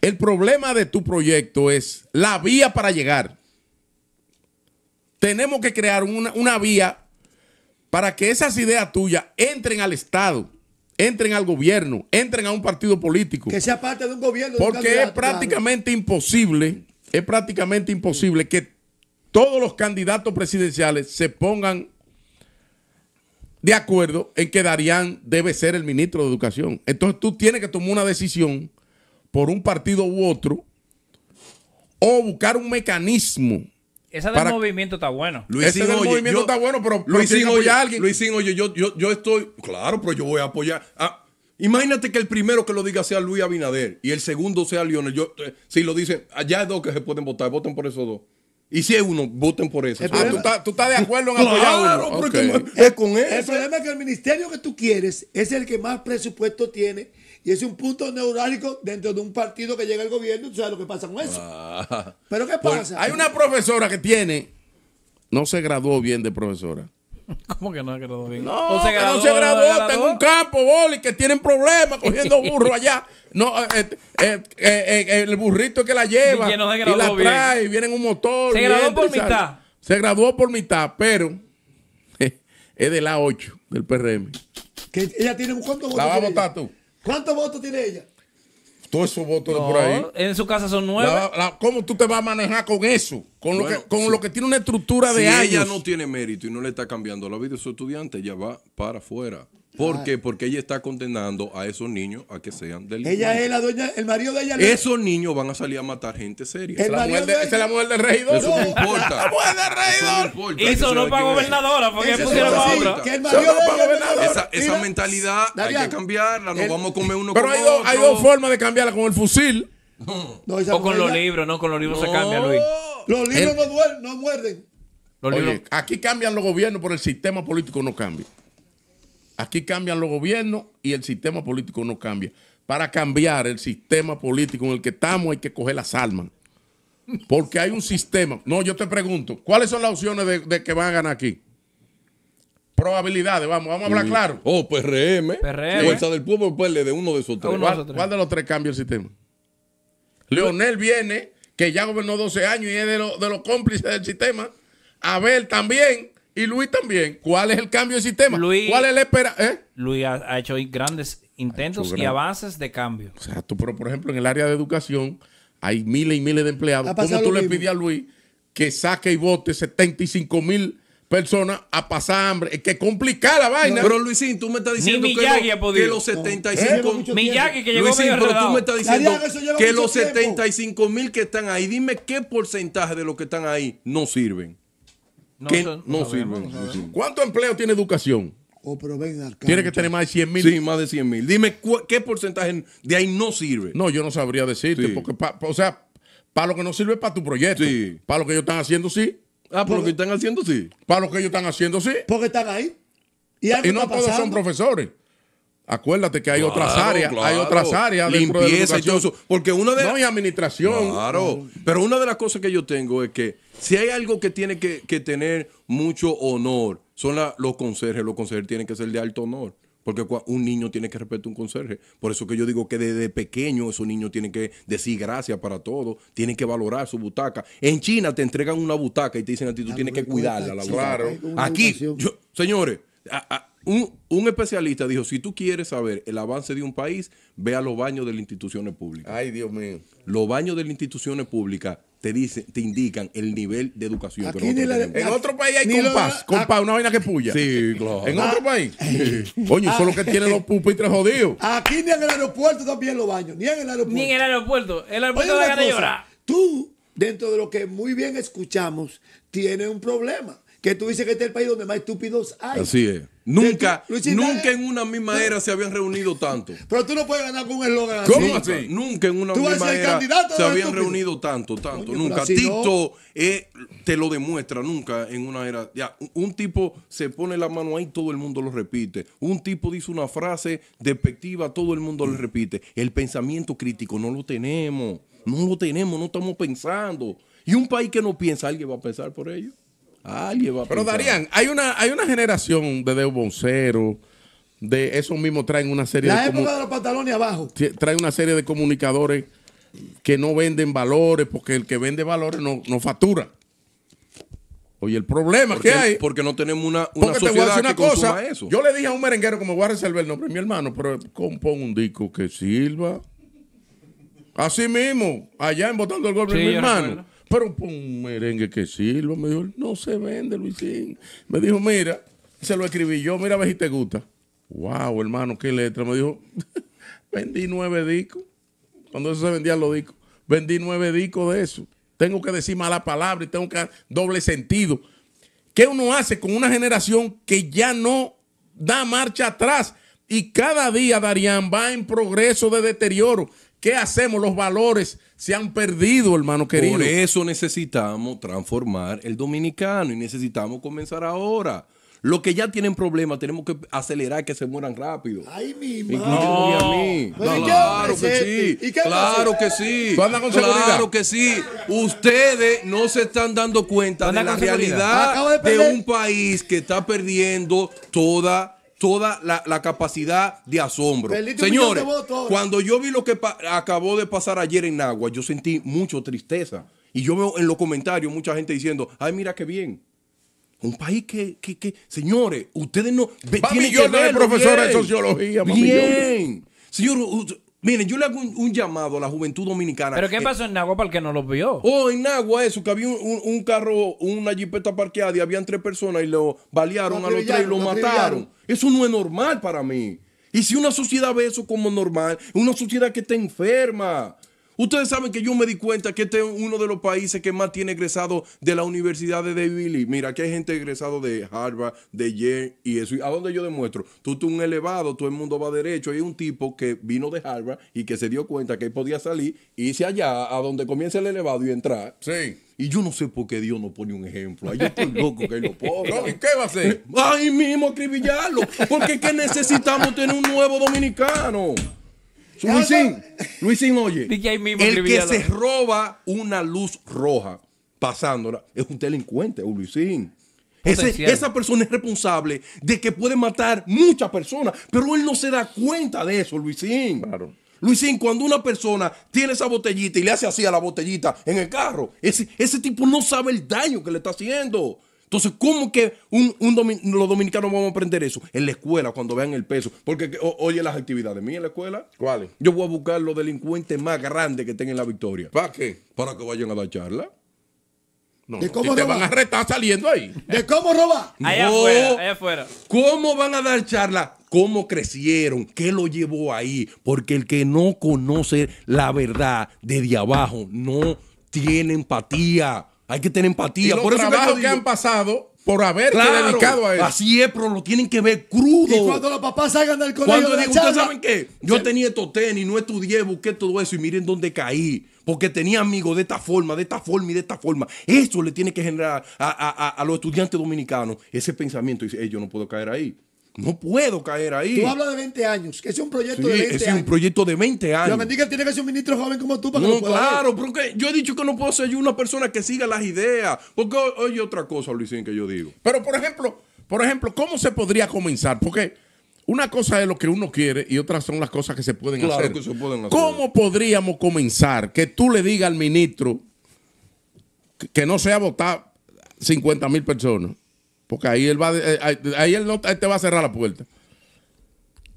El problema de tu proyecto es la vía para llegar. Tenemos que crear una, una vía para que esas ideas tuyas entren al Estado, entren al gobierno, entren a un partido político. Que sea parte de un gobierno. de un Porque es prácticamente imposible, es prácticamente imposible que todos los candidatos presidenciales se pongan de acuerdo en que Darían debe ser el ministro de Educación. Entonces tú tienes que tomar una decisión por un partido u otro o buscar un mecanismo. Esa del Para- movimiento está bueno. Ese del movimiento está bueno, pero- pero que oye, a alguien. Luisín, oye, yo, yo, yo estoy, claro, pero yo voy a apoyar. Ah, imagínate que el primero que lo diga sea Luis Abinader y el segundo sea Lionel. Yo, eh, si lo dicen, allá hay dos que se pueden votar, voten por esos dos. Y si hay uno, voten por. El Ah, ¿tú, estás, tú estás de acuerdo en apoyar Claro, uno. porque es con El él. problema es que el ministerio que tú quieres es el que más presupuesto tiene y es un punto neurálgico dentro de un partido que llega al gobierno. ¿Tú sabes lo que pasa con eso? Ah. ¿Pero qué Pues, pasa? hay una profesora que tiene, no se graduó bien de profesora. ¿Cómo que no se graduó bien? No, ¿O que no se graduó, está en un campo, boli, que tienen problemas cogiendo burro allá. No, eh, eh, eh, el burrito que la lleva Y que no se y graduó la bien. trae, y viene en un motor. Se graduó por sale. mitad. Se graduó por mitad, pero es de la 8 del PRM. Que ella tiene un cuántos votos. ¿La va a votar tú? ¿Cuántos votos tiene ella? Todos esos votos de por ahí. En su casa son La nueve. va- la- ¿Cómo tú te vas a manejar con eso? Con, lo, que, con sí. lo que tiene una estructura de si años. ella no tiene mérito y no le está cambiando la vida de su estudiante, ella va para afuera. ¿Por qué? Porque ella está condenando a esos niños a que sean delincuentes. Ella es la dueña, el marido de ella. Esos niños van a salir a matar gente seria. El la mujer de- de esa es la mujer del regidor. Eso no No. importa. La mujer del Eso no regidor. importa. Hizo Eso no para gobernadora, porque Eso pusieron es para otra. que el Eso marido no de para ella- gobernador. Esa, mentalidad hay que cambiarla. Nos el- vamos a comer uno Pero con hay dos, otro. hay dos formas de cambiarla con el fusil. O con los libros, no, con los libros se cambia, Luis. Los libros El- no, muerden. Los Oye, libros. aquí cambian los gobiernos, pero el sistema político no cambia. Aquí cambian los gobiernos y el sistema político no cambia. Para cambiar el sistema político en el que estamos hay que coger las armas. Porque hay un sistema. No, yo te pregunto, ¿cuáles son las opciones de, de que van a ganar aquí? Probabilidades, vamos, vamos a hablar claro. Oh, PRM. PRM. Fuerza del Pueblo, pues de uno de esos tres. Uno. ¿Cuál, nosotros. cuál de los tres cambia el sistema? Leonel viene, que ya gobernó 12 años y es de, lo- de los cómplices del sistema. Abel también y Luis también. ¿Cuál es el cambio del sistema? Luis- ¿Cuál es la espera? ¿Eh? Luis ha, ha hecho grandes intentos hecho y gran- avances de cambio. O sea, tú, pero por ejemplo, en el área de educación hay miles y miles de empleados. ¿Cómo tú le pides a Luis que saque y vote 75 mil personas a pasar hambre? Es que complicar la vaina. Pero Luisín, tú me estás diciendo que, Miyagi lo- ha podido. que los Eh, 75 mucho Miyagi que llegó Luisín, medio pero tú me estás diciendo que los tiempo. 75 mil que están ahí, dime qué porcentaje de los que están ahí no sirven. No, que eso- no, no sabemos, sirven. no. ¿Cuánto empleo tiene educación? Oh, pero ven acá. Tiene que tener más de 100 mil. Sí, más de 100 mil. Dime qué porcentaje de ahí no sirve. No, yo no sabría decirte. Sí. Porque, pa- pa- o sea, para lo que no sirve para tu proyecto. Sí. Para lo que ellos están haciendo, sí. Ah, por lo que están haciendo, sí. Para lo que ellos están haciendo, sí. Porque están ahí. Y, Y no todos son profesores. Acuérdate que hay otras Claro, áreas. Hay otras áreas. dentro de la Limpieza y todo educación. eso. Porque una de No, y administración. Claro. Pero una de las cosas que yo tengo es que si hay algo que tiene que, que tener mucho honor, son la- los conserjes. Los conserjes tienen que ser de alto honor. Porque un niño tiene que respetar a un conserje. Por eso que yo digo que desde pequeño esos niños tienen que decir gracias para todo. Tienen que valorar su butaca. En China te entregan una butaca y te dicen a ti, tú tienes que cuidarla. La Aquí, yo- señores, a- a- un, un especialista dijo, si tú quieres saber el avance de un país, ve a los baños de las instituciones públicas. Ay, Dios mío. Los baños de las instituciones públicas te dicen, te indican el nivel de educación Aquí que ni la-. En otro país hay Ni lo- compás. Compás, una vaina que puya. Sí, claro. En otro país. Oye, eso es lo que tienen los pupitres jodidos. Aquí ni en el aeropuerto también los baños. Ni en el aeropuerto. Ni en el aeropuerto. El aeropuerto de cosa, llorar. Tú, dentro de lo que muy bien escuchamos, tienes un problema. Que tú dices que este es el país donde más estúpidos hay. Así es. Nunca, nunca en una misma era se habían reunido tanto. Pero tú no puedes ganar con un eslogan así. ¿Cómo así? nunca en una misma era se habían estúpido. reunido tanto, tanto. Coño, nunca. no. Tito eh, te lo demuestra, nunca en una era. Ya, un- un tipo se pone la mano ahí, todo el mundo lo repite. Un tipo dice una frase despectiva, todo el mundo lo repite. El pensamiento crítico no lo tenemos. No lo tenemos, no estamos pensando. Y un país que no piensa, ¿alguien va a pensar por ello? Alguien va a Pero pensar. Darían, hay una, hay una generación de Deubonceros, de esos mismos traen una serie La de época de los pantalones abajo. traen una serie de comunicadores que no venden valores, porque el que vende valores no, no factura. Oye, el problema Porque, que hay. porque no tenemos una, una Porque te voy a sociedad decir que una cosa. eso. Yo le dije a un merenguero que me voy a reservar el nombre, mi hermano, pero compón un disco que sirva. Así mismo, allá en Botando el Golpe, Sí, mi hermano. Pero un merengue que sirva. Me dijo, no se vende, Luisín. Me dijo, mira, se lo escribí yo, mira a ver si te gusta. Wow, hermano, qué letra. Me dijo, vendí nueve discos. Cuando eso se vendían los discos, vendí nueve discos de eso. Tengo que decir mala palabra y tengo que dar doble sentido. ¿Qué uno hace con una generación que ya no da marcha atrás? Y cada día, Darían, va en progreso de deterioro. ¿Qué hacemos? Los valores se han perdido, hermano querido. Por eso necesitamos transformar el dominicano y necesitamos comenzar ahora. Los que ya tienen problemas tenemos que acelerar que se mueran rápido. Ay, mi madre. a mí. Pero ¿y qué claro que sí. ¿Y qué Claro que sí. ¿Tú andas con claro seguridad? que sí. Ustedes no se están dando cuenta ¿Tú de la realidad de de, un país que está perdiendo toda toda la, la capacidad de asombro. Perdiste Señores, de cuando yo vi lo que acabó de pasar ayer en Nagua, yo sentí mucho tristeza. Y yo veo en los comentarios mucha gente diciendo, ay, mira qué bien. Un país que, que, que señores, ustedes no Va tienen que de profesores de sociología, Bien. Señor, miren, yo le hago un, un llamado a la juventud dominicana. ¿Pero qué Eh, pasó en Nagua para el que no lo vio? Oh, en Nagua, eso, que había un, un- un carro, una jipeta parqueada y habían tres personas y lo balearon a los tres y lo mataron. Eso no es normal para mí. Y si una sociedad ve eso como normal, una sociedad que está enferma. Ustedes saben que yo me di cuenta que este es uno de los países que más tiene egresado de la Universidad de David Mira, aquí hay gente egresado de Harvard, de Yale y eso. ¿Y ¿A dónde yo demuestro? Tú tú un elevado, todo el mundo va derecho. Hay un tipo que vino de Harvard y que se dio cuenta que podía salir, irse allá a donde comienza el elevado y entrar. Sí. Y yo no sé por qué Dios no pone un ejemplo. Ay, yo estoy loco que él lo ponga. ¿Y qué va a hacer? Ahí mismo acribillarlo. Porque es que necesitamos tener un nuevo dominicano. Luisín, Luisín, oye. El que se roba una luz roja pasándola es un delincuente, un Luisín. Ese- esa persona es responsable de que puede matar muchas personas, pero él no se da cuenta de eso, Luisín. Claro. Luisín, cuando una persona tiene esa botellita y le hace así a la botellita en el carro, ese, ese tipo no sabe el daño que le está haciendo. Entonces, ¿cómo que un, un domi- los dominicanos vamos a aprender eso? En la escuela, cuando vean el peso. Porque, o- oye, las actividades mías en la escuela. ¿Cuáles? Yo voy a buscar los delincuentes más grandes que tengan la victoria. ¿Para qué? Para que vayan a dar charla. No, ¿De no, cómo si te van a retar saliendo ahí. ¿De cómo robar? Allá No. afuera, allá afuera. ¿Cómo van a dar charla? ¿Cómo crecieron? ¿Qué lo llevó ahí? Porque el que no conoce la verdad desde abajo no tiene empatía. Hay que tener Y empatía. los Por eso que trabajos que, digo- han pasado por Claro, dedicado a eso. Así es, pero lo tienen que ver crudo. Y cuando los papás salgan del colegio Cuando de digo, ¿ustedes saben qué? Yo tenía estos tenis, no estudié, busqué todo eso y miren dónde caí. Porque tenía amigos de esta forma, de esta forma y de esta forma. Eso le tiene que generar a, a- a- a los estudiantes dominicanos ese pensamiento. Y dice, "Ey, yo no puedo caer ahí. No puedo caer ahí. Tú hablas de 20 años, que es un proyecto Sí, de 20 ese es años. un proyecto de 20 Lo años. que diga tiene que ser un ministro joven como tú para que No, lo pueda ver. claro, porque yo he dicho que no puedo ser yo una persona que siga las ideas. Porque oye otra cosa, Luisín, que yo digo. Pero, por ejemplo, por ejemplo, ¿cómo se podría comenzar? Porque una cosa es lo que uno quiere y otras son las cosas que se pueden Claro hacer. que se pueden hacer. ¿Cómo podríamos comenzar? Que tú le digas al ministro que- que no sea votar 50 mil personas. Porque ahí él va, a- eh, ahí- ahí él no te va a cerrar la puerta.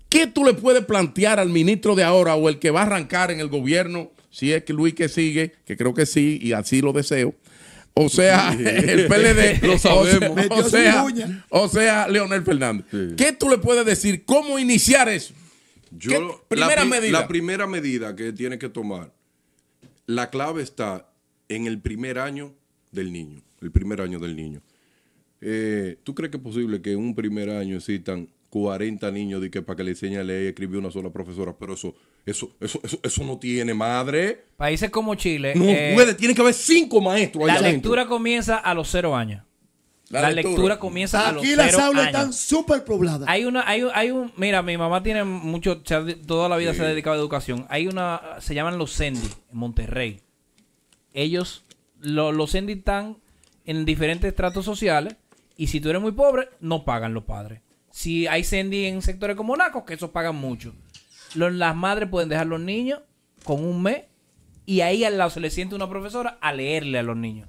¿Qué tú le puedes plantear al ministro de ahora o el que va a arrancar en el gobierno, si es que Luis que sigue, que creo que sí, y así lo deseo? O sea, el PLD. Lo o sea- sabemos. O sea, o sea, Leonel Fernández. Sí. ¿Qué tú le puedes decir? ¿Cómo iniciar eso? Yo, ¿Qué la primera pri- medida? La primera medida que tiene que tomar, la clave está en el primer año del niño. El primer año del niño. Eh, ¿Tú crees que es posible que en un primer año existan 40 niños de que para que le enseñe a leer y escribir una sola profesora? Pero eso, eso, eso, eso, eso no tiene madre. Países como Chile, No eh, puede, tiene que haber cinco maestros la adentro. lectura comienza a los cero años. La La, lectura. lectura. comienza a los Aquí las cero aulas años. están súper pobladas. Hay una, hay, un- hay un, mira, mi mamá tiene mucho, toda la vida se ha dedicado a educación. Hay una, se llaman los Sendy en Monterrey. Ellos, lo- los Sendy están en diferentes estratos sociales y si tú eres muy pobre, no pagan los padres. Si hay Sendy en sectores como Nacos, que esos pagan mucho. Los- las madres pueden dejar los niños con un mes y ahí al lado se le siente una profesora a leerle a los niños.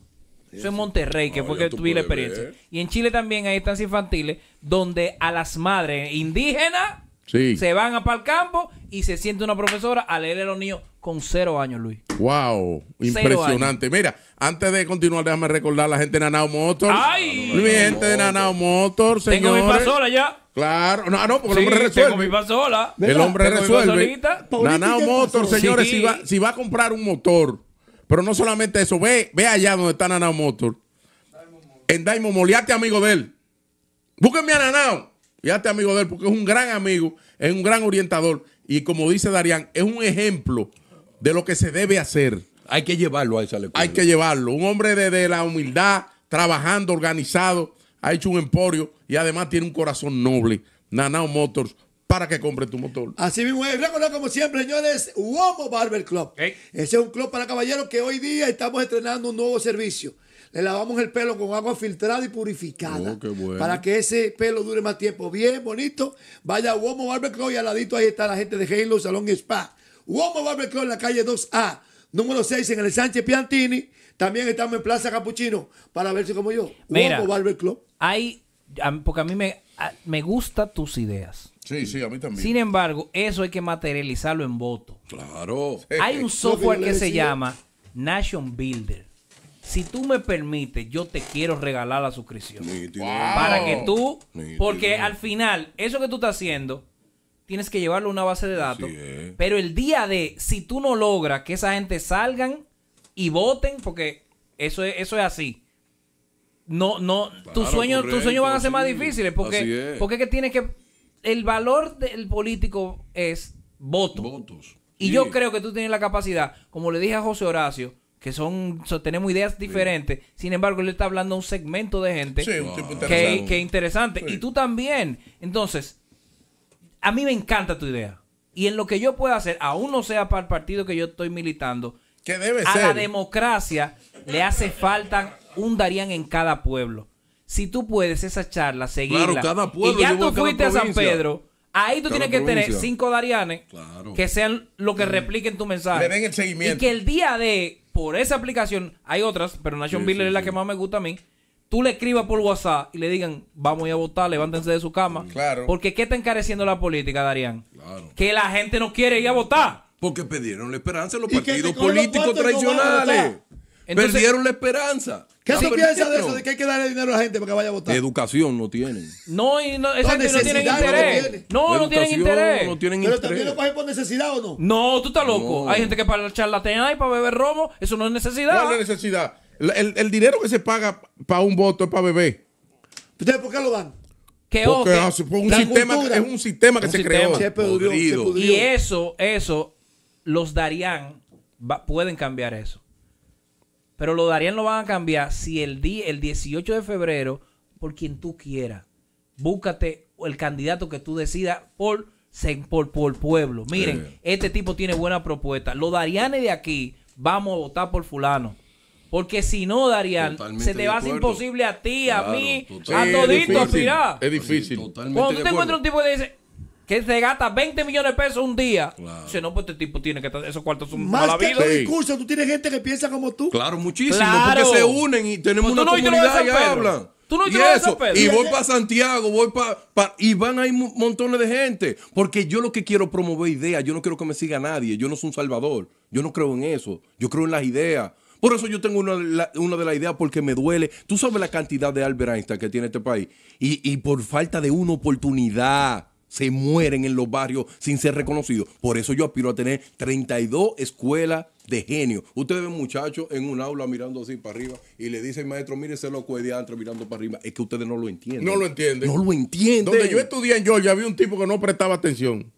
Eso en Monterrey, que fue que tuve la experiencia. ver. Y en Chile también hay estancias infantiles donde a las madres indígenas Sí. se van a para el campo y se siente una profesora a leerle a los niños con cero años, Luis. Wow, impresionante. Mira, antes de continuar, déjame recordar a la gente de Nanao Motors. ¡Ay! Mi gente de Nanao Motors, Tengo señores. mi pasola ya. Claro, no, no, porque Sí, el hombre tengo mi resuelve. pasola. El hombre Tengo resuelve. Nanao. Motors, señores, Sí. si, va, si va a comprar un motor, pero no solamente eso, ve, ve allá donde está Nanao Motors. En Daimon hazte amigo de él. Búsquenme a Nanao hazte amigo de él, porque es un gran amigo, es un gran orientador. Y como dice Darían, es un ejemplo de lo que se debe hacer. Hay que llevarlo a esa lectura. Hay que llevarlo. Un hombre de, de la humildad, trabajando, organizado, ha hecho un emporio y además tiene un corazón noble. Nanao Motors, para que compre tu motor. Así mismo es. Recordar como siempre, señores, Uomo Barber Club. Ese es un club para caballeros que hoy día estamos estrenando un nuevo servicio. Le lavamos el pelo con agua filtrada y purificada. Oh, qué bueno. Para que ese pelo dure más tiempo. Bien bonito. Vaya a Uomo Barber Club y al ladito ahí está la gente de Halo Salón y Spa. Uomo Barber Club en la calle 2A, número 6 en el Sánchez Piantini. También estamos en Plaza Capuchino para verse como yo. Mira. Uomo Barber Club. Hay, porque a mí me, a- me gustan tus ideas. Sí, sí, a mí también. Sin embargo, eso hay que materializarlo en voto. Claro. Hay un software que se llama Nation Builder. Si tú me permites, yo te quiero regalar la suscripción. Nítido. Para que tú, Nítido. porque al final, eso que tú estás haciendo, tienes que llevarlo a una base de datos. Pero el día de, si tú no logras que esa gente salgan y voten, porque eso es, eso es así. No, no, tus sueños, tus sueños van a ser más difíciles. Porque, es. porque es que tiene que. El valor del político es voto. Votos. Y Sí. yo creo que tú tienes la capacidad, como le dije a José Horacio, que son, so- tenemos ideas diferentes. Sin embargo, él está hablando a un segmento de gente Sí, un tipo que, interesante. que interesante. Y tú también. Entonces, a mí me encanta tu idea. Y en lo que yo pueda hacer, aún no sea para el partido que yo estoy militando, Que debe a la democracia le hace falta un Darían en cada pueblo. Si tú puedes esa charla, seguirla. Claro, cada pueblo y ya tú fuiste a San. Pedro. Ahí tú Cada tienes que tener cinco Darianes Claro. que sean lo que repliquen tu mensaje. Le den el seguimiento. Y que el día de, por esa aplicación, hay otras, pero Nation Sí, Builder sí, es la sí. que más me gusta a mí. Tú le escribas por WhatsApp y le digan, vamos a ir a votar, levántense de su cama. Claro. Porque ¿qué está encareciendo la política, Darían? Claro. Que la gente no quiere ir a votar. Porque perdieron la esperanza en los partidos políticos no. Entonces- perdieron la esperanza. ¿Qué La tú piensas de eso? De que hay que darle dinero a la gente para que vaya a votar. Educación no tienen. No, y no, esa No, gente no tienen no interés. tiene. No, no tienen interés. No tienen Pero interés. también lo cogen por necesidad o no. No, tú estás loco. No. Hay gente que para charlatanear y para beber romo, eso no es necesidad. ¿Cuál es la necesidad? El, el- el dinero que se paga para un voto es para beber. Entonces, ¿por qué lo dan? Que Porque hace- un sistema, cultura. es un sistema que Un se sistema. creó. Se pudrió, se Podrido. pudrió. y eso, eso, los Darían va- pueden cambiar eso. Pero los Darían lo van a cambiar si el día, el 18 de febrero, por quien tú quieras, búscate el candidato que tú decidas por, por, por pueblo. Miren, Sí. este tipo tiene buena propuesta. Los Darianes de aquí, vamos a votar por fulano. Porque si no, Darían, Totalmente se te va a hacer imposible a ti, a mí, total. a Sí, es todito difícil, aspirar. Es difícil. Totalmente Cuando tú te encuentras un tipo que dice que se gasta 20 millones de pesos un día, Claro. dice, no, pues este tipo tiene que estar, esos cuartos son Más mala que vida. los Sí. discursos, tú tienes gente que piensa como tú. Claro, muchísimo, Claro. porque se unen y tenemos Pues una no comunidad y hablan. Tú no y eso, y voy para Santiago, voy para y van ahí mo- montones de gente, porque yo lo que quiero es promover ideas, yo no quiero que me siga nadie, yo no soy un salvador, yo no creo en eso, yo creo en las ideas. Por eso yo tengo una, de la- una de las ideas porque me duele. Tú sabes la cantidad de Albert Einstein que tiene este país. Y, y por falta de una oportunidad se mueren en los barrios sin ser reconocidos. Por eso yo aspiro a tener 32 escuelas de genio. Ustedes ven muchachos en un aula mirando así para arriba y le dicen, maestro, mire ese loco de diantre mirando para arriba. Es que ustedes no lo entienden. No lo entienden. No lo entienden. Donde yo estudié en Georgia había un tipo que no prestaba atención.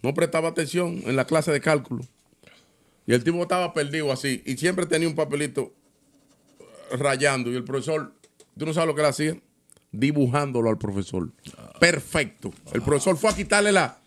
No prestaba atención en la clase de cálculo. Y el tipo estaba perdido así. Y siempre tenía un papelito rayando. Y el profesor, ¿tú no sabes lo que le hacía? Dibujándolo al profesor. Perfecto. El profesor fue a quitarle la.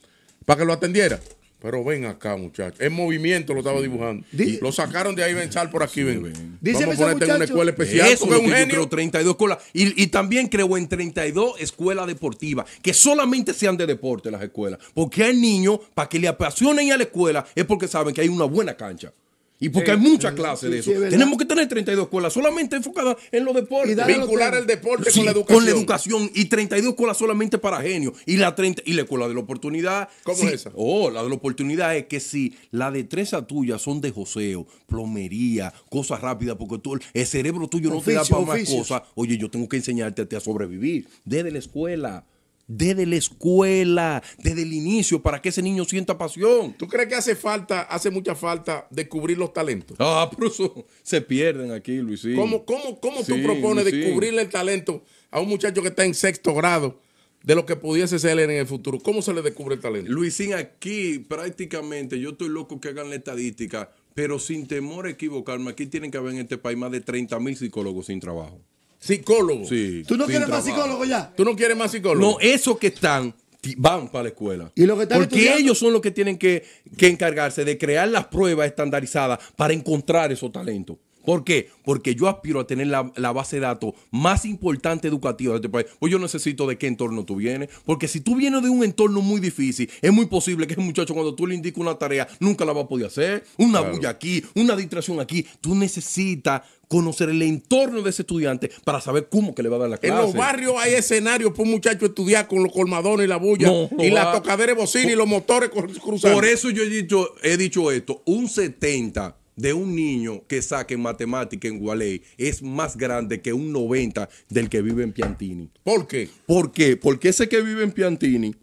para que lo atendiera. Pero ven acá, muchachos. En movimiento lo estaba dibujando. Di- lo sacaron de ahí, ven, sal por aquí, ven. Díceme Vamos ese a ponerte en una escuela especial. Eso porque es un genio. creo, 32 escuelas. Y, y también creo en 32 escuelas deportivas, que solamente sean de deporte las escuelas. Porque hay niños, para que le apasionen a la escuela, es porque saben que hay una buena cancha. Y porque hay muchas clases de eso. es. Tenemos que tener 32 escuelas solamente enfocadas en los deportes. Vincular el deporte Sí, con la educación. Con la educación. Y 32 escuelas solamente para genios. Y la 30, y la escuela de la oportunidad. ¿Cómo sí. es esa? Oh, la de la oportunidad es que si la destreza tuya son de joseo, plomería, cosas rápidas, porque tú, el cerebro tuyo no te da para más cosas. Oye, yo tengo que enseñarte a sobrevivir. Desde la escuela. Desde la escuela. Desde el inicio, para que ese niño sienta pasión. ¿Tú crees que hace falta, hace mucha falta descubrir los talentos? Ah, pero eso se pierden aquí, Luisín. ¿Cómo, cómo, cómo tú propones descubrirle el talento a un muchacho que está en sexto grado de lo que pudiese ser en el futuro? ¿Cómo se le descubre el talento? Luisín, aquí prácticamente yo estoy loco que hagan la estadística, pero sin temor a equivocarme, aquí tienen que haber en este país más de 30 mil psicólogos sin trabajo. Psicólogo. Sí. ¿Tú no quieres más psicólogo ya? ¿Tú no quieres más psicólogo? No, esos que están van para la escuela. ¿Y los que están Porque estudiando? ellos son los que tienen que, que encargarse de crear las pruebas estandarizadas para encontrar esos talentos. ¿Por qué? Porque yo aspiro a tener la, la base de datos más importante educativa de este país. Pues yo necesito de qué entorno tú vienes. Porque si tú vienes de un entorno muy difícil, es muy posible que ese muchacho cuando tú le indiques una tarea nunca la va a poder hacer. Una bulla aquí, una distracción aquí. Tú necesitas conocer el entorno de ese estudiante para saber cómo que le va a dar la En clase. los barrios hay escenarios para un muchacho estudiar con los colmadones y la bulla No, y no la va. tocadera de bocina y los motores cru- cruzando. Por eso yo he dicho, he dicho esto, un 70 de un niño que saque matemática en Gualey es más grande que un 90 del que vive en Piantini. ¿Por qué? ¿Por qué? Porque ese que vive en Piantini,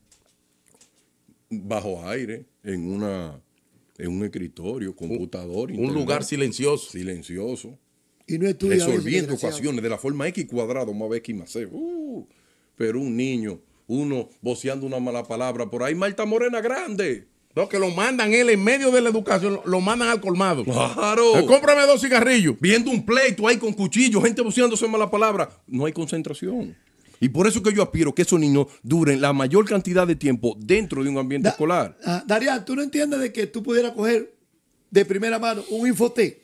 bajo aire, en una en un escritorio, computador, Un lugar silencioso. silencioso, Y no estudia. eso, resolviendo ecuaciones de la forma X cuadrado más B X más C. Uh, pero un niño, uno voceando una mala palabra por ahí, Marta Morena grande. No, que lo mandan él en medio de la educación, lo- mandan al colmado. Claro. Eh, cómprame dos cigarrillos. viendo un pleito ahí con cuchillos, gente buceándose mala palabra, no hay concentración. Y por eso que yo aspiro que esos niños duren la mayor cantidad de tiempo dentro de un ambiente Da- escolar. ah, Darían, ¿tú no entiendes de que tú pudieras coger de primera mano un infoté?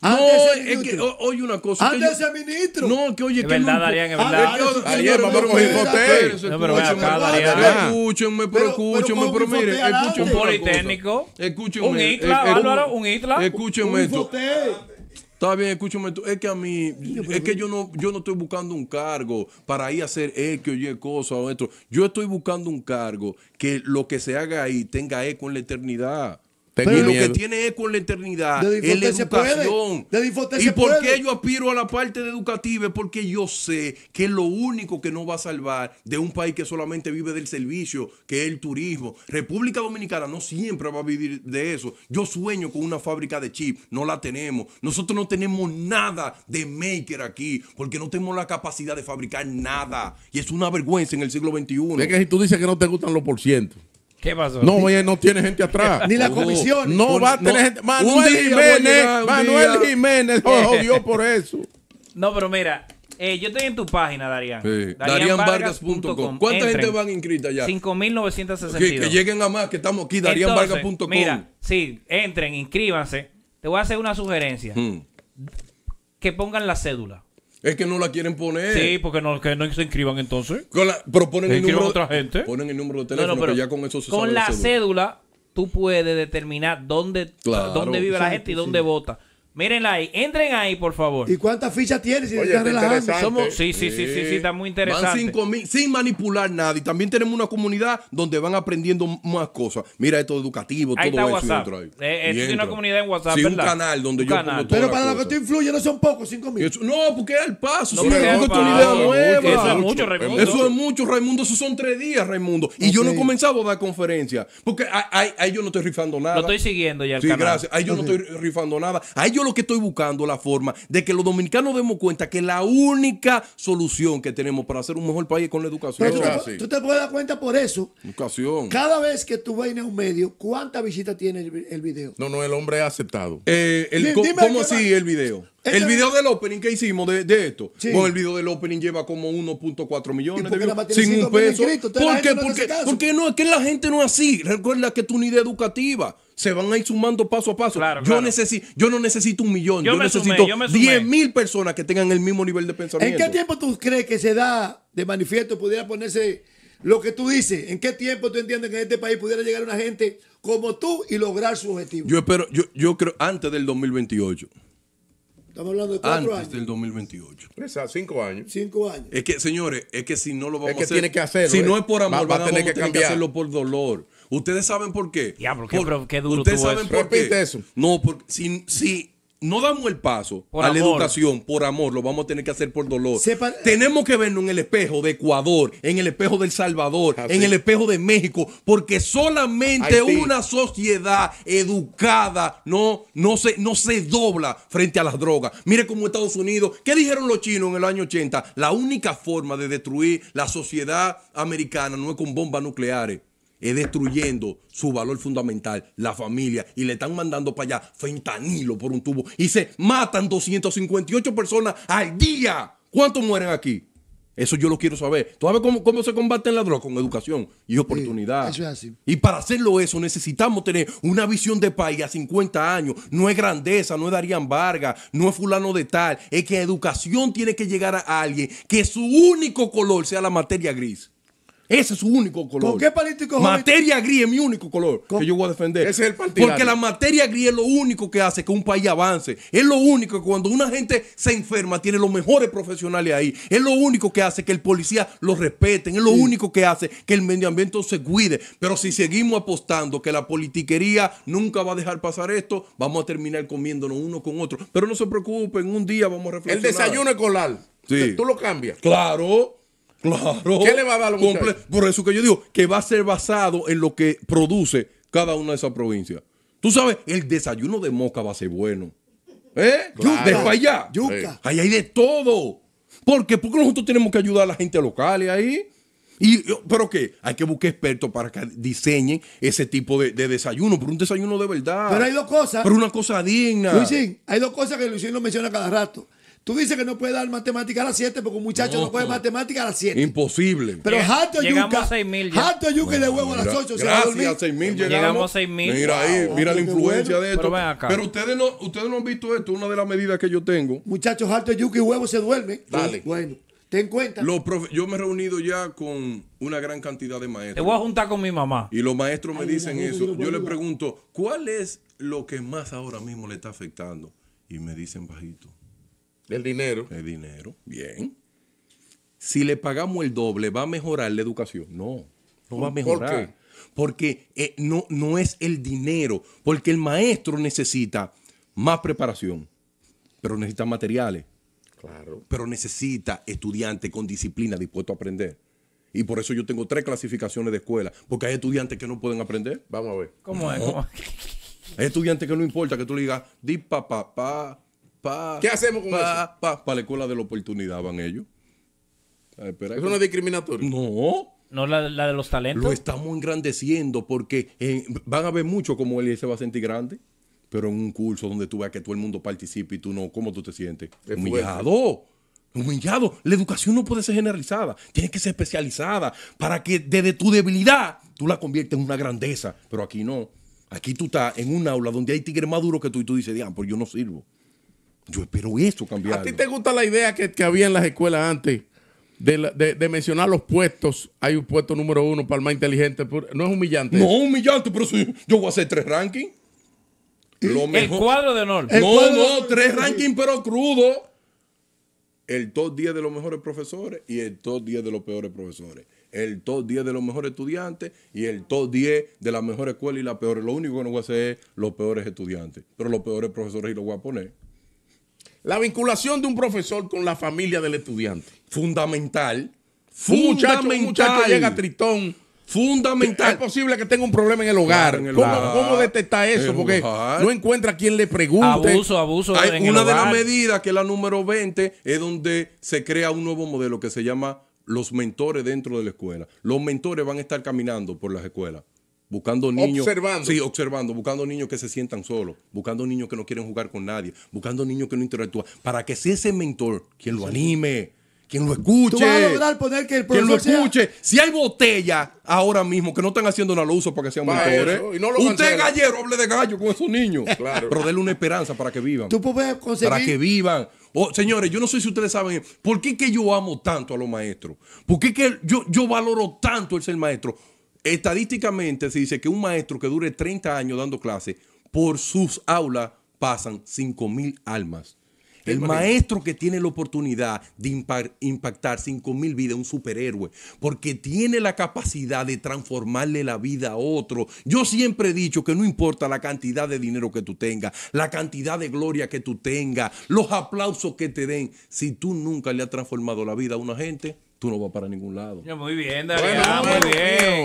No, Antes es que o- oye una cosa. Antes de ser ministro. No, que oye, Es que verdad, no- Darían, es Ah, verdad. ah, vamos infoté. Espérense, No, pero ven acá, Darían. Escúchenme, pero escúchenme, pero con mire, escúchenme. Un politécnico. Escúchenme. Un eh, ITLA, eh, Álvaro, un ITLA. Escúchenme esto. Está bien, escúchame tú. Es que a mí, es que yo no, yo no estoy buscando un cargo para ir a hacer eco y cosas o esto. Yo estoy buscando un cargo que lo que se haga ahí tenga eco en la eternidad. Tengo y lo miedo. que tiene eco en la eternidad es la Infotel se puede. educación. ¿Y se por puede. qué yo aspiro a la parte de educativa? Es porque yo sé que lo único que nos va a salvar de un país que solamente vive del servicio, que es el turismo. República Dominicana no siempre va a vivir de eso. Yo sueño con una fábrica de chip, no la tenemos. Nosotros no tenemos nada de maker aquí, porque no tenemos la capacidad de fabricar nada. Y es una vergüenza en el siglo XXI. Es que si tú dices que no te gustan los por cientos. ¿Qué pasó? No, oye, no tiene gente atrás. Ni la comisión. No Un- va a tener no, gente. Manuel día Jiménez. llegar, Manuel día. Jiménez. Oh, jodió por eso. No, pero mira, eh, yo estoy en tu página, Darían. Sí, DarianVargas.com. ¿Cuánta gente van inscrita ya? 5.962. Que, que lleguen a más, que estamos aquí, darianvargas.com. Mira, sí, entren, inscríbanse. Te voy a hacer una sugerencia. Hmm. Que pongan la cédula. Es que no la quieren poner. Sí, porque no, que no se inscriban entonces. Con la- pero ponen ¿Se el número. otra gente? Ponen el número de No, teléfono no, pero que ya con eso se con sabe la cédula. cédula tú puedes determinar dónde, Claro. dónde vive la gente y sí. dónde vota. Mírenla ahí, entren ahí, por favor. ¿Y cuántas fichas tienes? Si Oye, está relajando. Somos, sí, sí, sí, sí, sí, está muy Van interesante. 5 mil sin manipular nada. Y también tenemos una comunidad donde van aprendiendo más cosas. Mira esto educativo, Ahí todo está eso. WhatsApp. ahí. Eh, eh, tiene una comunidad en WhatsApp, Sí, un canal donde Un yo canal. pongo todas Pero para lo que tú influyes no son pocos, 5 mil. Eso- no, porque es al paso. No, sí, porque es es una idea nueva. Eso es mucho, Raimundo. Eso es mucho, Raimundo. Esos son tres días, Raimundo. Y yo no he comenzado a dar conferencias. Porque ahí- ahí ahí yo no estoy rifando nada. Lo estoy siguiendo ya el Sí, canal. gracias. Ahí yo no estoy rifando nada. Ahí yo lo que estoy buscando la forma de que los dominicanos demos cuenta que la única solución que tenemos para hacer un mejor país es con la educación. Pero tú, te, sí. tú te puedes dar cuenta por eso. Educación. Cada vez que tú vayas a un medio, ¿cuántas visitas tiene el, el video? No, no, el hombre ha aceptado. Eh, el- ¿Cómo así va. el video? El video del opening que hicimos de, de esto. Sí. Con el video del opening lleva como 1.4 millones ¿Y por de views sin un 5 mil peso. ¿Por qué? no Porque, porque no, es que la gente no es así. Recuerda que tu unidad educativa. Se van a ir sumando paso a paso. Claro, yo, claro. necesito, yo no necesito un millón. Yo Yo, me sumé, necesito yo sumé. 10 mil personas que tengan el mismo nivel de ¿En pensamiento. qué tiempo tú crees que se da de manifiesto, pudiera ponerse lo que tú dices? ¿En qué tiempo tú entiendes que en este país pudiera llegar una gente como tú y lograr su objetivo? Yo espero, yo, yo creo antes del 2028. Estamos hablando de cuatro Antes años, del 2028. Esa, cinco años. cinco años. Es que, señores, es que si no lo vamos Es que a hacer. tiene que hacerlo, Si ¿eh? no es por amor, Va- va a van a tener que tener que cambiar. hacerlo por dolor. Ustedes saben por qué. Diablo, qué Por- pro- qué duro Ustedes saben eso. por qué. Repite eso. No, porque si, si no damos el paso Por a la amor. educación por amor, lo vamos a tener que hacer por dolor. Sepa- Tenemos que vernos en el espejo de Ecuador, en el espejo del Salvador, Así. en el espejo de México, porque solamente Haití. una sociedad educada no, no, se, no se dobla frente a las drogas. Mire cómo Estados Unidos, ¿qué dijeron los chinos en el año 80? La única forma de destruir la sociedad americana no es con bombas nucleares. Es destruyendo su valor fundamental, la familia, y le están mandando para allá fentanilo por un tubo. Y se matan 258 personas al día. ¿Cuántos mueren aquí? Eso yo lo quiero saber. ¿Tú sabes cómo, cómo se combate la droga? Con educación y oportunidad. eso es así. Y para hacerlo eso necesitamos tener una visión de país a 50 años. No es grandeza, no es Darían Vargas, no es fulano de tal. Es que educación tiene que llegar a alguien que su único color sea la materia gris. Ese es su único color. ¿Con qué político joven- Materia gris es mi único color Con- que yo voy a defender. Ese es el partidario. Porque la materia gris es lo único que hace que un país avance. Es lo único que cuando una gente se enferma tiene los mejores profesionales ahí. Es lo único que hace que el policía lo respeten. Es lo único que hace que el medio ambiente se cuide. Pero si seguimos apostando que la politiquería nunca va a dejar pasar esto, vamos a terminar comiéndonos uno con otro. Pero no se preocupen, un día vamos a El reflexionar. desayuno escolar. Sí. Tú lo cambias. Claro, claro. ¿Qué le va a dar a los Comple- muchachos? Por eso que yo digo que va a ser basado en lo que produce cada una de esas provincias. Tú sabes, el desayuno de Moca va a ser bueno. ¿Eh? Claro. De para allá. Yuca. Ahí hay de todo. ¿Por qué? Porque nosotros tenemos que ayudar a la gente local ahí. Y, ¿Pero qué? Hay que buscar expertos para que diseñen ese tipo de, de desayuno, pero un desayuno de verdad. Pero hay dos cosas. Pero una cosa digna. Luisín, hay dos cosas que Luisín lo menciona cada rato. Tú dices que no puede dar matemática a las 7 porque un muchacho no, No. puede matemática a las 7. Imposible. Pero harto llegamos yuca. a 6.000 ya. Harto yuca y de huevo a las 8 se va a dormir. Gracias, 6 mil llegamos. Llegamos a 6.000. Mira ahí, Wow, mira la influencia bueno. de esto. Pero ven acá. Pero ustedes no, ustedes no han visto esto, una de las medidas que yo tengo. Muchachos, harto yuca y huevo se duerme. Dale. Bueno, ten cuenta. Los profe- yo me he reunido ya con una gran cantidad de Te maestros. voy a juntar con mi mamá. Y los maestros me dicen eso. Yo les pregunto, ¿cuál es lo que más ahora mismo le está afectando? Y me dicen bajito, El dinero. el dinero. Bien. Si le pagamos el doble, ¿va a mejorar la educación? No, no va a ¿Por mejorar. qué? porque eh, no, no es el dinero, porque el maestro necesita más preparación, pero necesita materiales, Claro. pero necesita estudiantes con disciplina dispuestos a aprender. Y por eso yo tengo tres clasificaciones de escuela, porque hay estudiantes que no pueden aprender. Vamos a ver. ¿Cómo es? ¿Cómo? Hay estudiantes que no importa que tú le digas, di pa, pa, pa, pa. ¿Qué hacemos con pa, Pa, para la escuela de la oportunidad van ellos. Ah, espera Eso que- no es discriminatorio. No, No la, la de los talentos. lo estamos engrandeciendo porque eh, van a ver mucho como él se va a sentir grande, pero en un curso donde tú veas que todo el mundo participe y tú no, ¿cómo tú te sientes? Es Humillado. Humillado. La educación no puede ser generalizada, tiene que ser especializada para que desde tu debilidad tú la conviertas en una grandeza. Pero aquí no. Aquí tú estás en un aula donde hay tigres más duros que tú y tú dices, diablo, pues yo no sirvo. Yo espero esto cambiar. ¿A ti te gusta la idea que, que había en las escuelas antes de, la- de- de mencionar los puestos? Hay un puesto número uno para el más inteligente. No es humillante. No, humillante, pero si yo voy a hacer tres rankings. Lo El cuadro de honor. No, cuadro- no, tres rankings pero crudo. El top 10 de los mejores profesores y el top 10 de los peores profesores. El top 10 de los mejores estudiantes y el top 10 de la mejor escuela y la peor. Lo único que no voy a hacer es los peores estudiantes. Pero los peores profesores sí los voy a poner. La vinculación de un profesor con la familia del estudiante. Fundamental. Un muchacho, un Fundamental. muchacho llega a Tritón. Es Fundamental. posible que tenga un problema en el hogar. Claro, en el ¿Cómo, hogar. cómo detectar eso? Porque hogar. no encuentra quien le pregunte. Abuso, abuso Hay en el una de las medidas, que es la número 20, es donde se crea un nuevo modelo que se llama los mentores dentro de la escuela. Los mentores van a estar caminando por las escuelas, buscando niños. Observando. Sí, observando, buscando niños que se sientan solos, buscando niños que no quieren jugar con nadie, buscando niños que no interactúan, para que sea ese mentor quien lo anime, quien lo escuche. Tú vas a lograr poner que el Quien lo sea- escuche. Si hay botella ahora mismo que no están haciendo nada uso para que sean Va mentores. eso, no Usted cancela. gallero, hable de gallo con esos niños. Claro. Pero denle una esperanza para que vivan Tú puedes conseguir. para que vivan. Oh, señores, yo no sé si ustedes saben por qué que yo amo tanto a los maestros. ¿Por qué que yo, yo valoro tanto el ser maestro? Estadísticamente se dice que un maestro que dure 30 años dando clases, por sus aulas pasan 5 mil almas. El maestro que tiene la oportunidad de impa- impactar 5 mil vidas, un superhéroe, porque tiene la capacidad de transformarle la vida a otro. Yo siempre he dicho que no importa la cantidad de dinero que tú tengas, la cantidad de gloria que tú tengas, los aplausos que te den, si tú nunca le has transformado la vida a una gente, tú no vas para ningún lado. Muy bien, Darian, bueno, muy bien.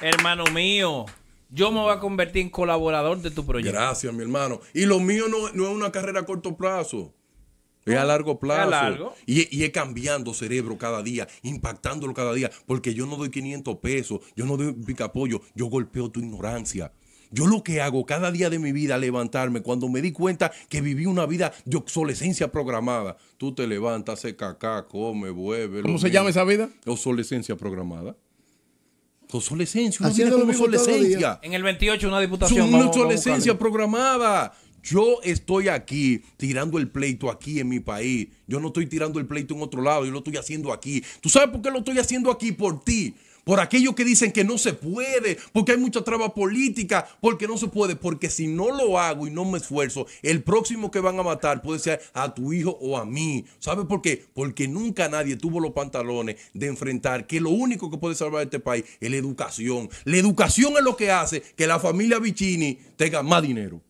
Hermano mío, yo me voy a convertir en colaborador de tu proyecto. Gracias, mi hermano. Y lo mío no, no es una carrera a corto plazo. Es a largo plazo. largo. Y, y es cambiando cerebro cada día, impactándolo cada día. Porque yo no doy 500 pesos, yo no doy picapollo, yo golpeo tu ignorancia. Yo lo que hago cada día de mi vida, levantarme, cuando me di cuenta que viví una vida de obsolescencia programada. Tú te levantas, haces cacá, come, vuelve. ¿Cómo se mismo. llama esa vida? Obsolescencia programada. Obsolescencia, una Haciendo vida con obsolescencia. En el 28, una diputación. una obsolescencia programada. Yo estoy aquí tirando el pleito aquí en mi país. Yo no estoy tirando el pleito en otro lado. Yo lo estoy haciendo aquí. ¿Tú sabes por qué lo estoy haciendo aquí? Por ti. Por aquellos que dicen que no se puede, porque hay mucha traba política, porque no se puede, porque si no lo hago y no me esfuerzo, el próximo que van a matar puede ser a tu hijo o a mí. ¿Sabes por qué? Porque nunca nadie tuvo los pantalones de enfrentar que lo único que puede salvar este país es la educación. La educación es lo que hace que la familia Vicini tenga más dinero.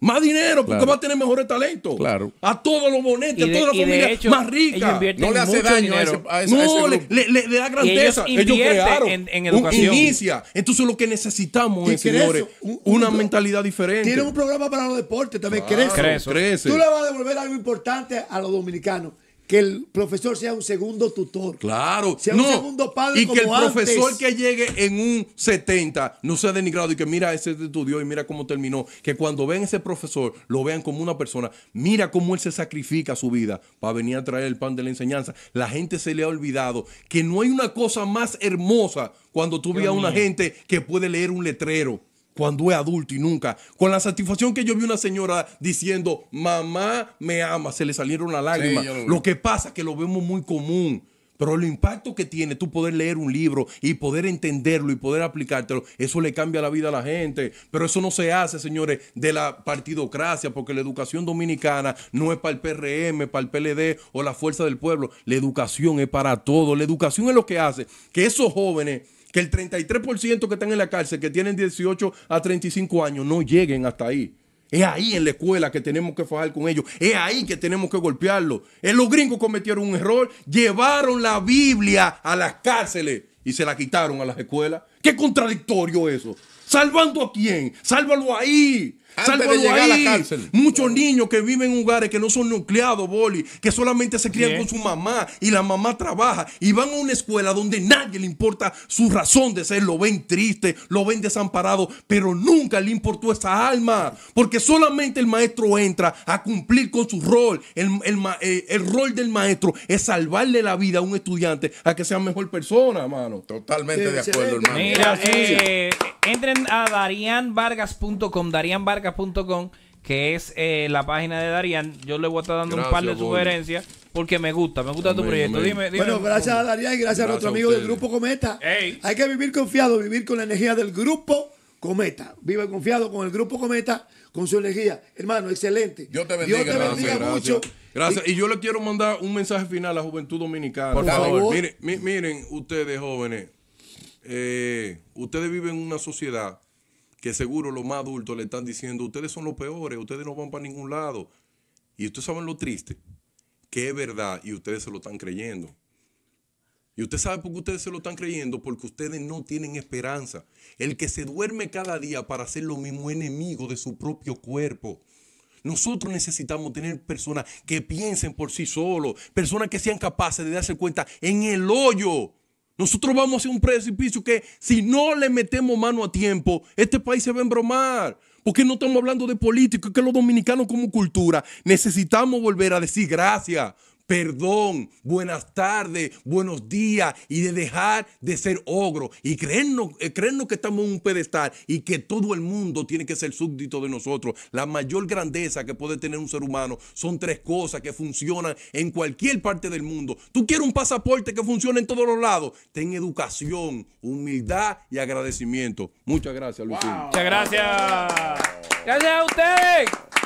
Más dinero, porque Claro. va a tener mejores talentos. Claro. A todos los bonetes, a de- toda la y de familia hecho, más ellos rica. invierten No le hace daño a ese, a ese- a ese No, le, grupo. le- le- le da grandeza. ellos Ellos, crearon. en- en un- educación. inicia. Entonces lo que necesitamos es, señores, crece, un- un- una un- mentalidad diferente. Tiene un programa para los deportes, también Claro. Crece. crece. Tú le vas a devolver algo importante a los dominicanos. Que el profesor sea un segundo tutor. Claro. Sea un segundo padre y que el como profesor que llegue en un 70 no sea denigrado y que mira ese estudió y mira cómo terminó. Que cuando ven ese profesor lo vean como una persona. Mira cómo él se sacrifica su vida para venir a traer el pan de la enseñanza. La gente se le ha olvidado que no hay una cosa más hermosa cuando tú veas a una gente que puede leer un letrero cuando es adulto y nunca. Con la satisfacción que yo vi una señora diciendo, mamá me ama, se le salieron las lágrimas. Sí, lo lo que pasa es que lo vemos muy común. Pero el impacto que tiene tú poder leer un libro y poder entenderlo y poder aplicártelo, eso le cambia la vida a la gente. Pero eso no se hace, señores, de la partidocracia, porque la educación dominicana no es para el PRM, para el PLD o la fuerza del pueblo. La educación es para todo. La educación es lo que hace que esos jóvenes Que el 33% que están en la cárcel, que tienen 18 a 35 años, no lleguen hasta ahí. Es ahí en la escuela que tenemos que fajar con ellos. Es ahí que tenemos que golpearlos. En los gringos cometieron un error. Llevaron la Biblia a las cárceles y se la quitaron a las escuelas. Qué contradictorio eso. ¿Salvando a quién? Sálvalo ahí. Antes de llegar a la ahí. cárcel. Muchos niños que viven en hogares que no son nucleados, Boli, que solamente se crían Bien. con su mamá y la mamá trabaja y van a una escuela donde nadie le importa su razón de ser, lo ven triste, lo ven desamparado, pero nunca le importó esa alma, porque solamente el maestro entra a cumplir con su rol. El, el eh, el rol del maestro es salvarle la vida a un estudiante a que sea mejor persona, mano. Totalmente de Excelente. acuerdo, hermano. Mira, eh, entren a darianvargas.com, darianvargas.com, que es eh, la página de Darian. Yo le voy a estar dando un par de sugerencias porque me gusta, me gusta tu proyecto. Dime, dime. Bueno, gracias a Darían y gracias, a nuestro a amigo del. Grupo Cometa. Ey. Hay que vivir confiado, vivir con la energía del Grupo Cometa. Vive confiado con el Grupo Cometa, con su energía. Hermano, excelente. Dios te bendiga, Dios te hermano. bendiga Gracias, mucho. Gracias. Y yo le quiero mandar un mensaje final a la juventud dominicana. Por favor. Miren, mi- miren, ustedes jóvenes, eh, ustedes viven en una sociedad que seguro los más adultos le están diciendo, ustedes son los peores, ustedes no van para ningún lado. Y ustedes saben lo triste, que es verdad y ustedes se lo están creyendo. Y usted sabe por qué ustedes se lo están creyendo, porque ustedes no tienen esperanza. El que se duerme cada día para hacer lo mismo enemigo de su propio cuerpo. Nosotros necesitamos tener personas que piensen por sí solos, personas que sean capaces de darse cuenta en el hoyo. Nosotros vamos hacia un precipicio que si no le metemos mano a tiempo, este país se va a embromar. Porque no estamos hablando de política, es que los dominicanos como cultura necesitamos volver a decir gracias, perdón, buenas tardes, buenos días y de dejar de ser ogro y creernos, eh, creernos que estamos en un pedestal y que todo el mundo tiene que ser súbdito de nosotros. La mayor grandeza que puede tener un ser humano son tres cosas que funcionan en cualquier parte del mundo. Tú quieres un pasaporte que funcione en todos los lados. Ten educación, humildad y agradecimiento. Muchas gracias, Luisín. Muchas gracias. Gracias a ustedes.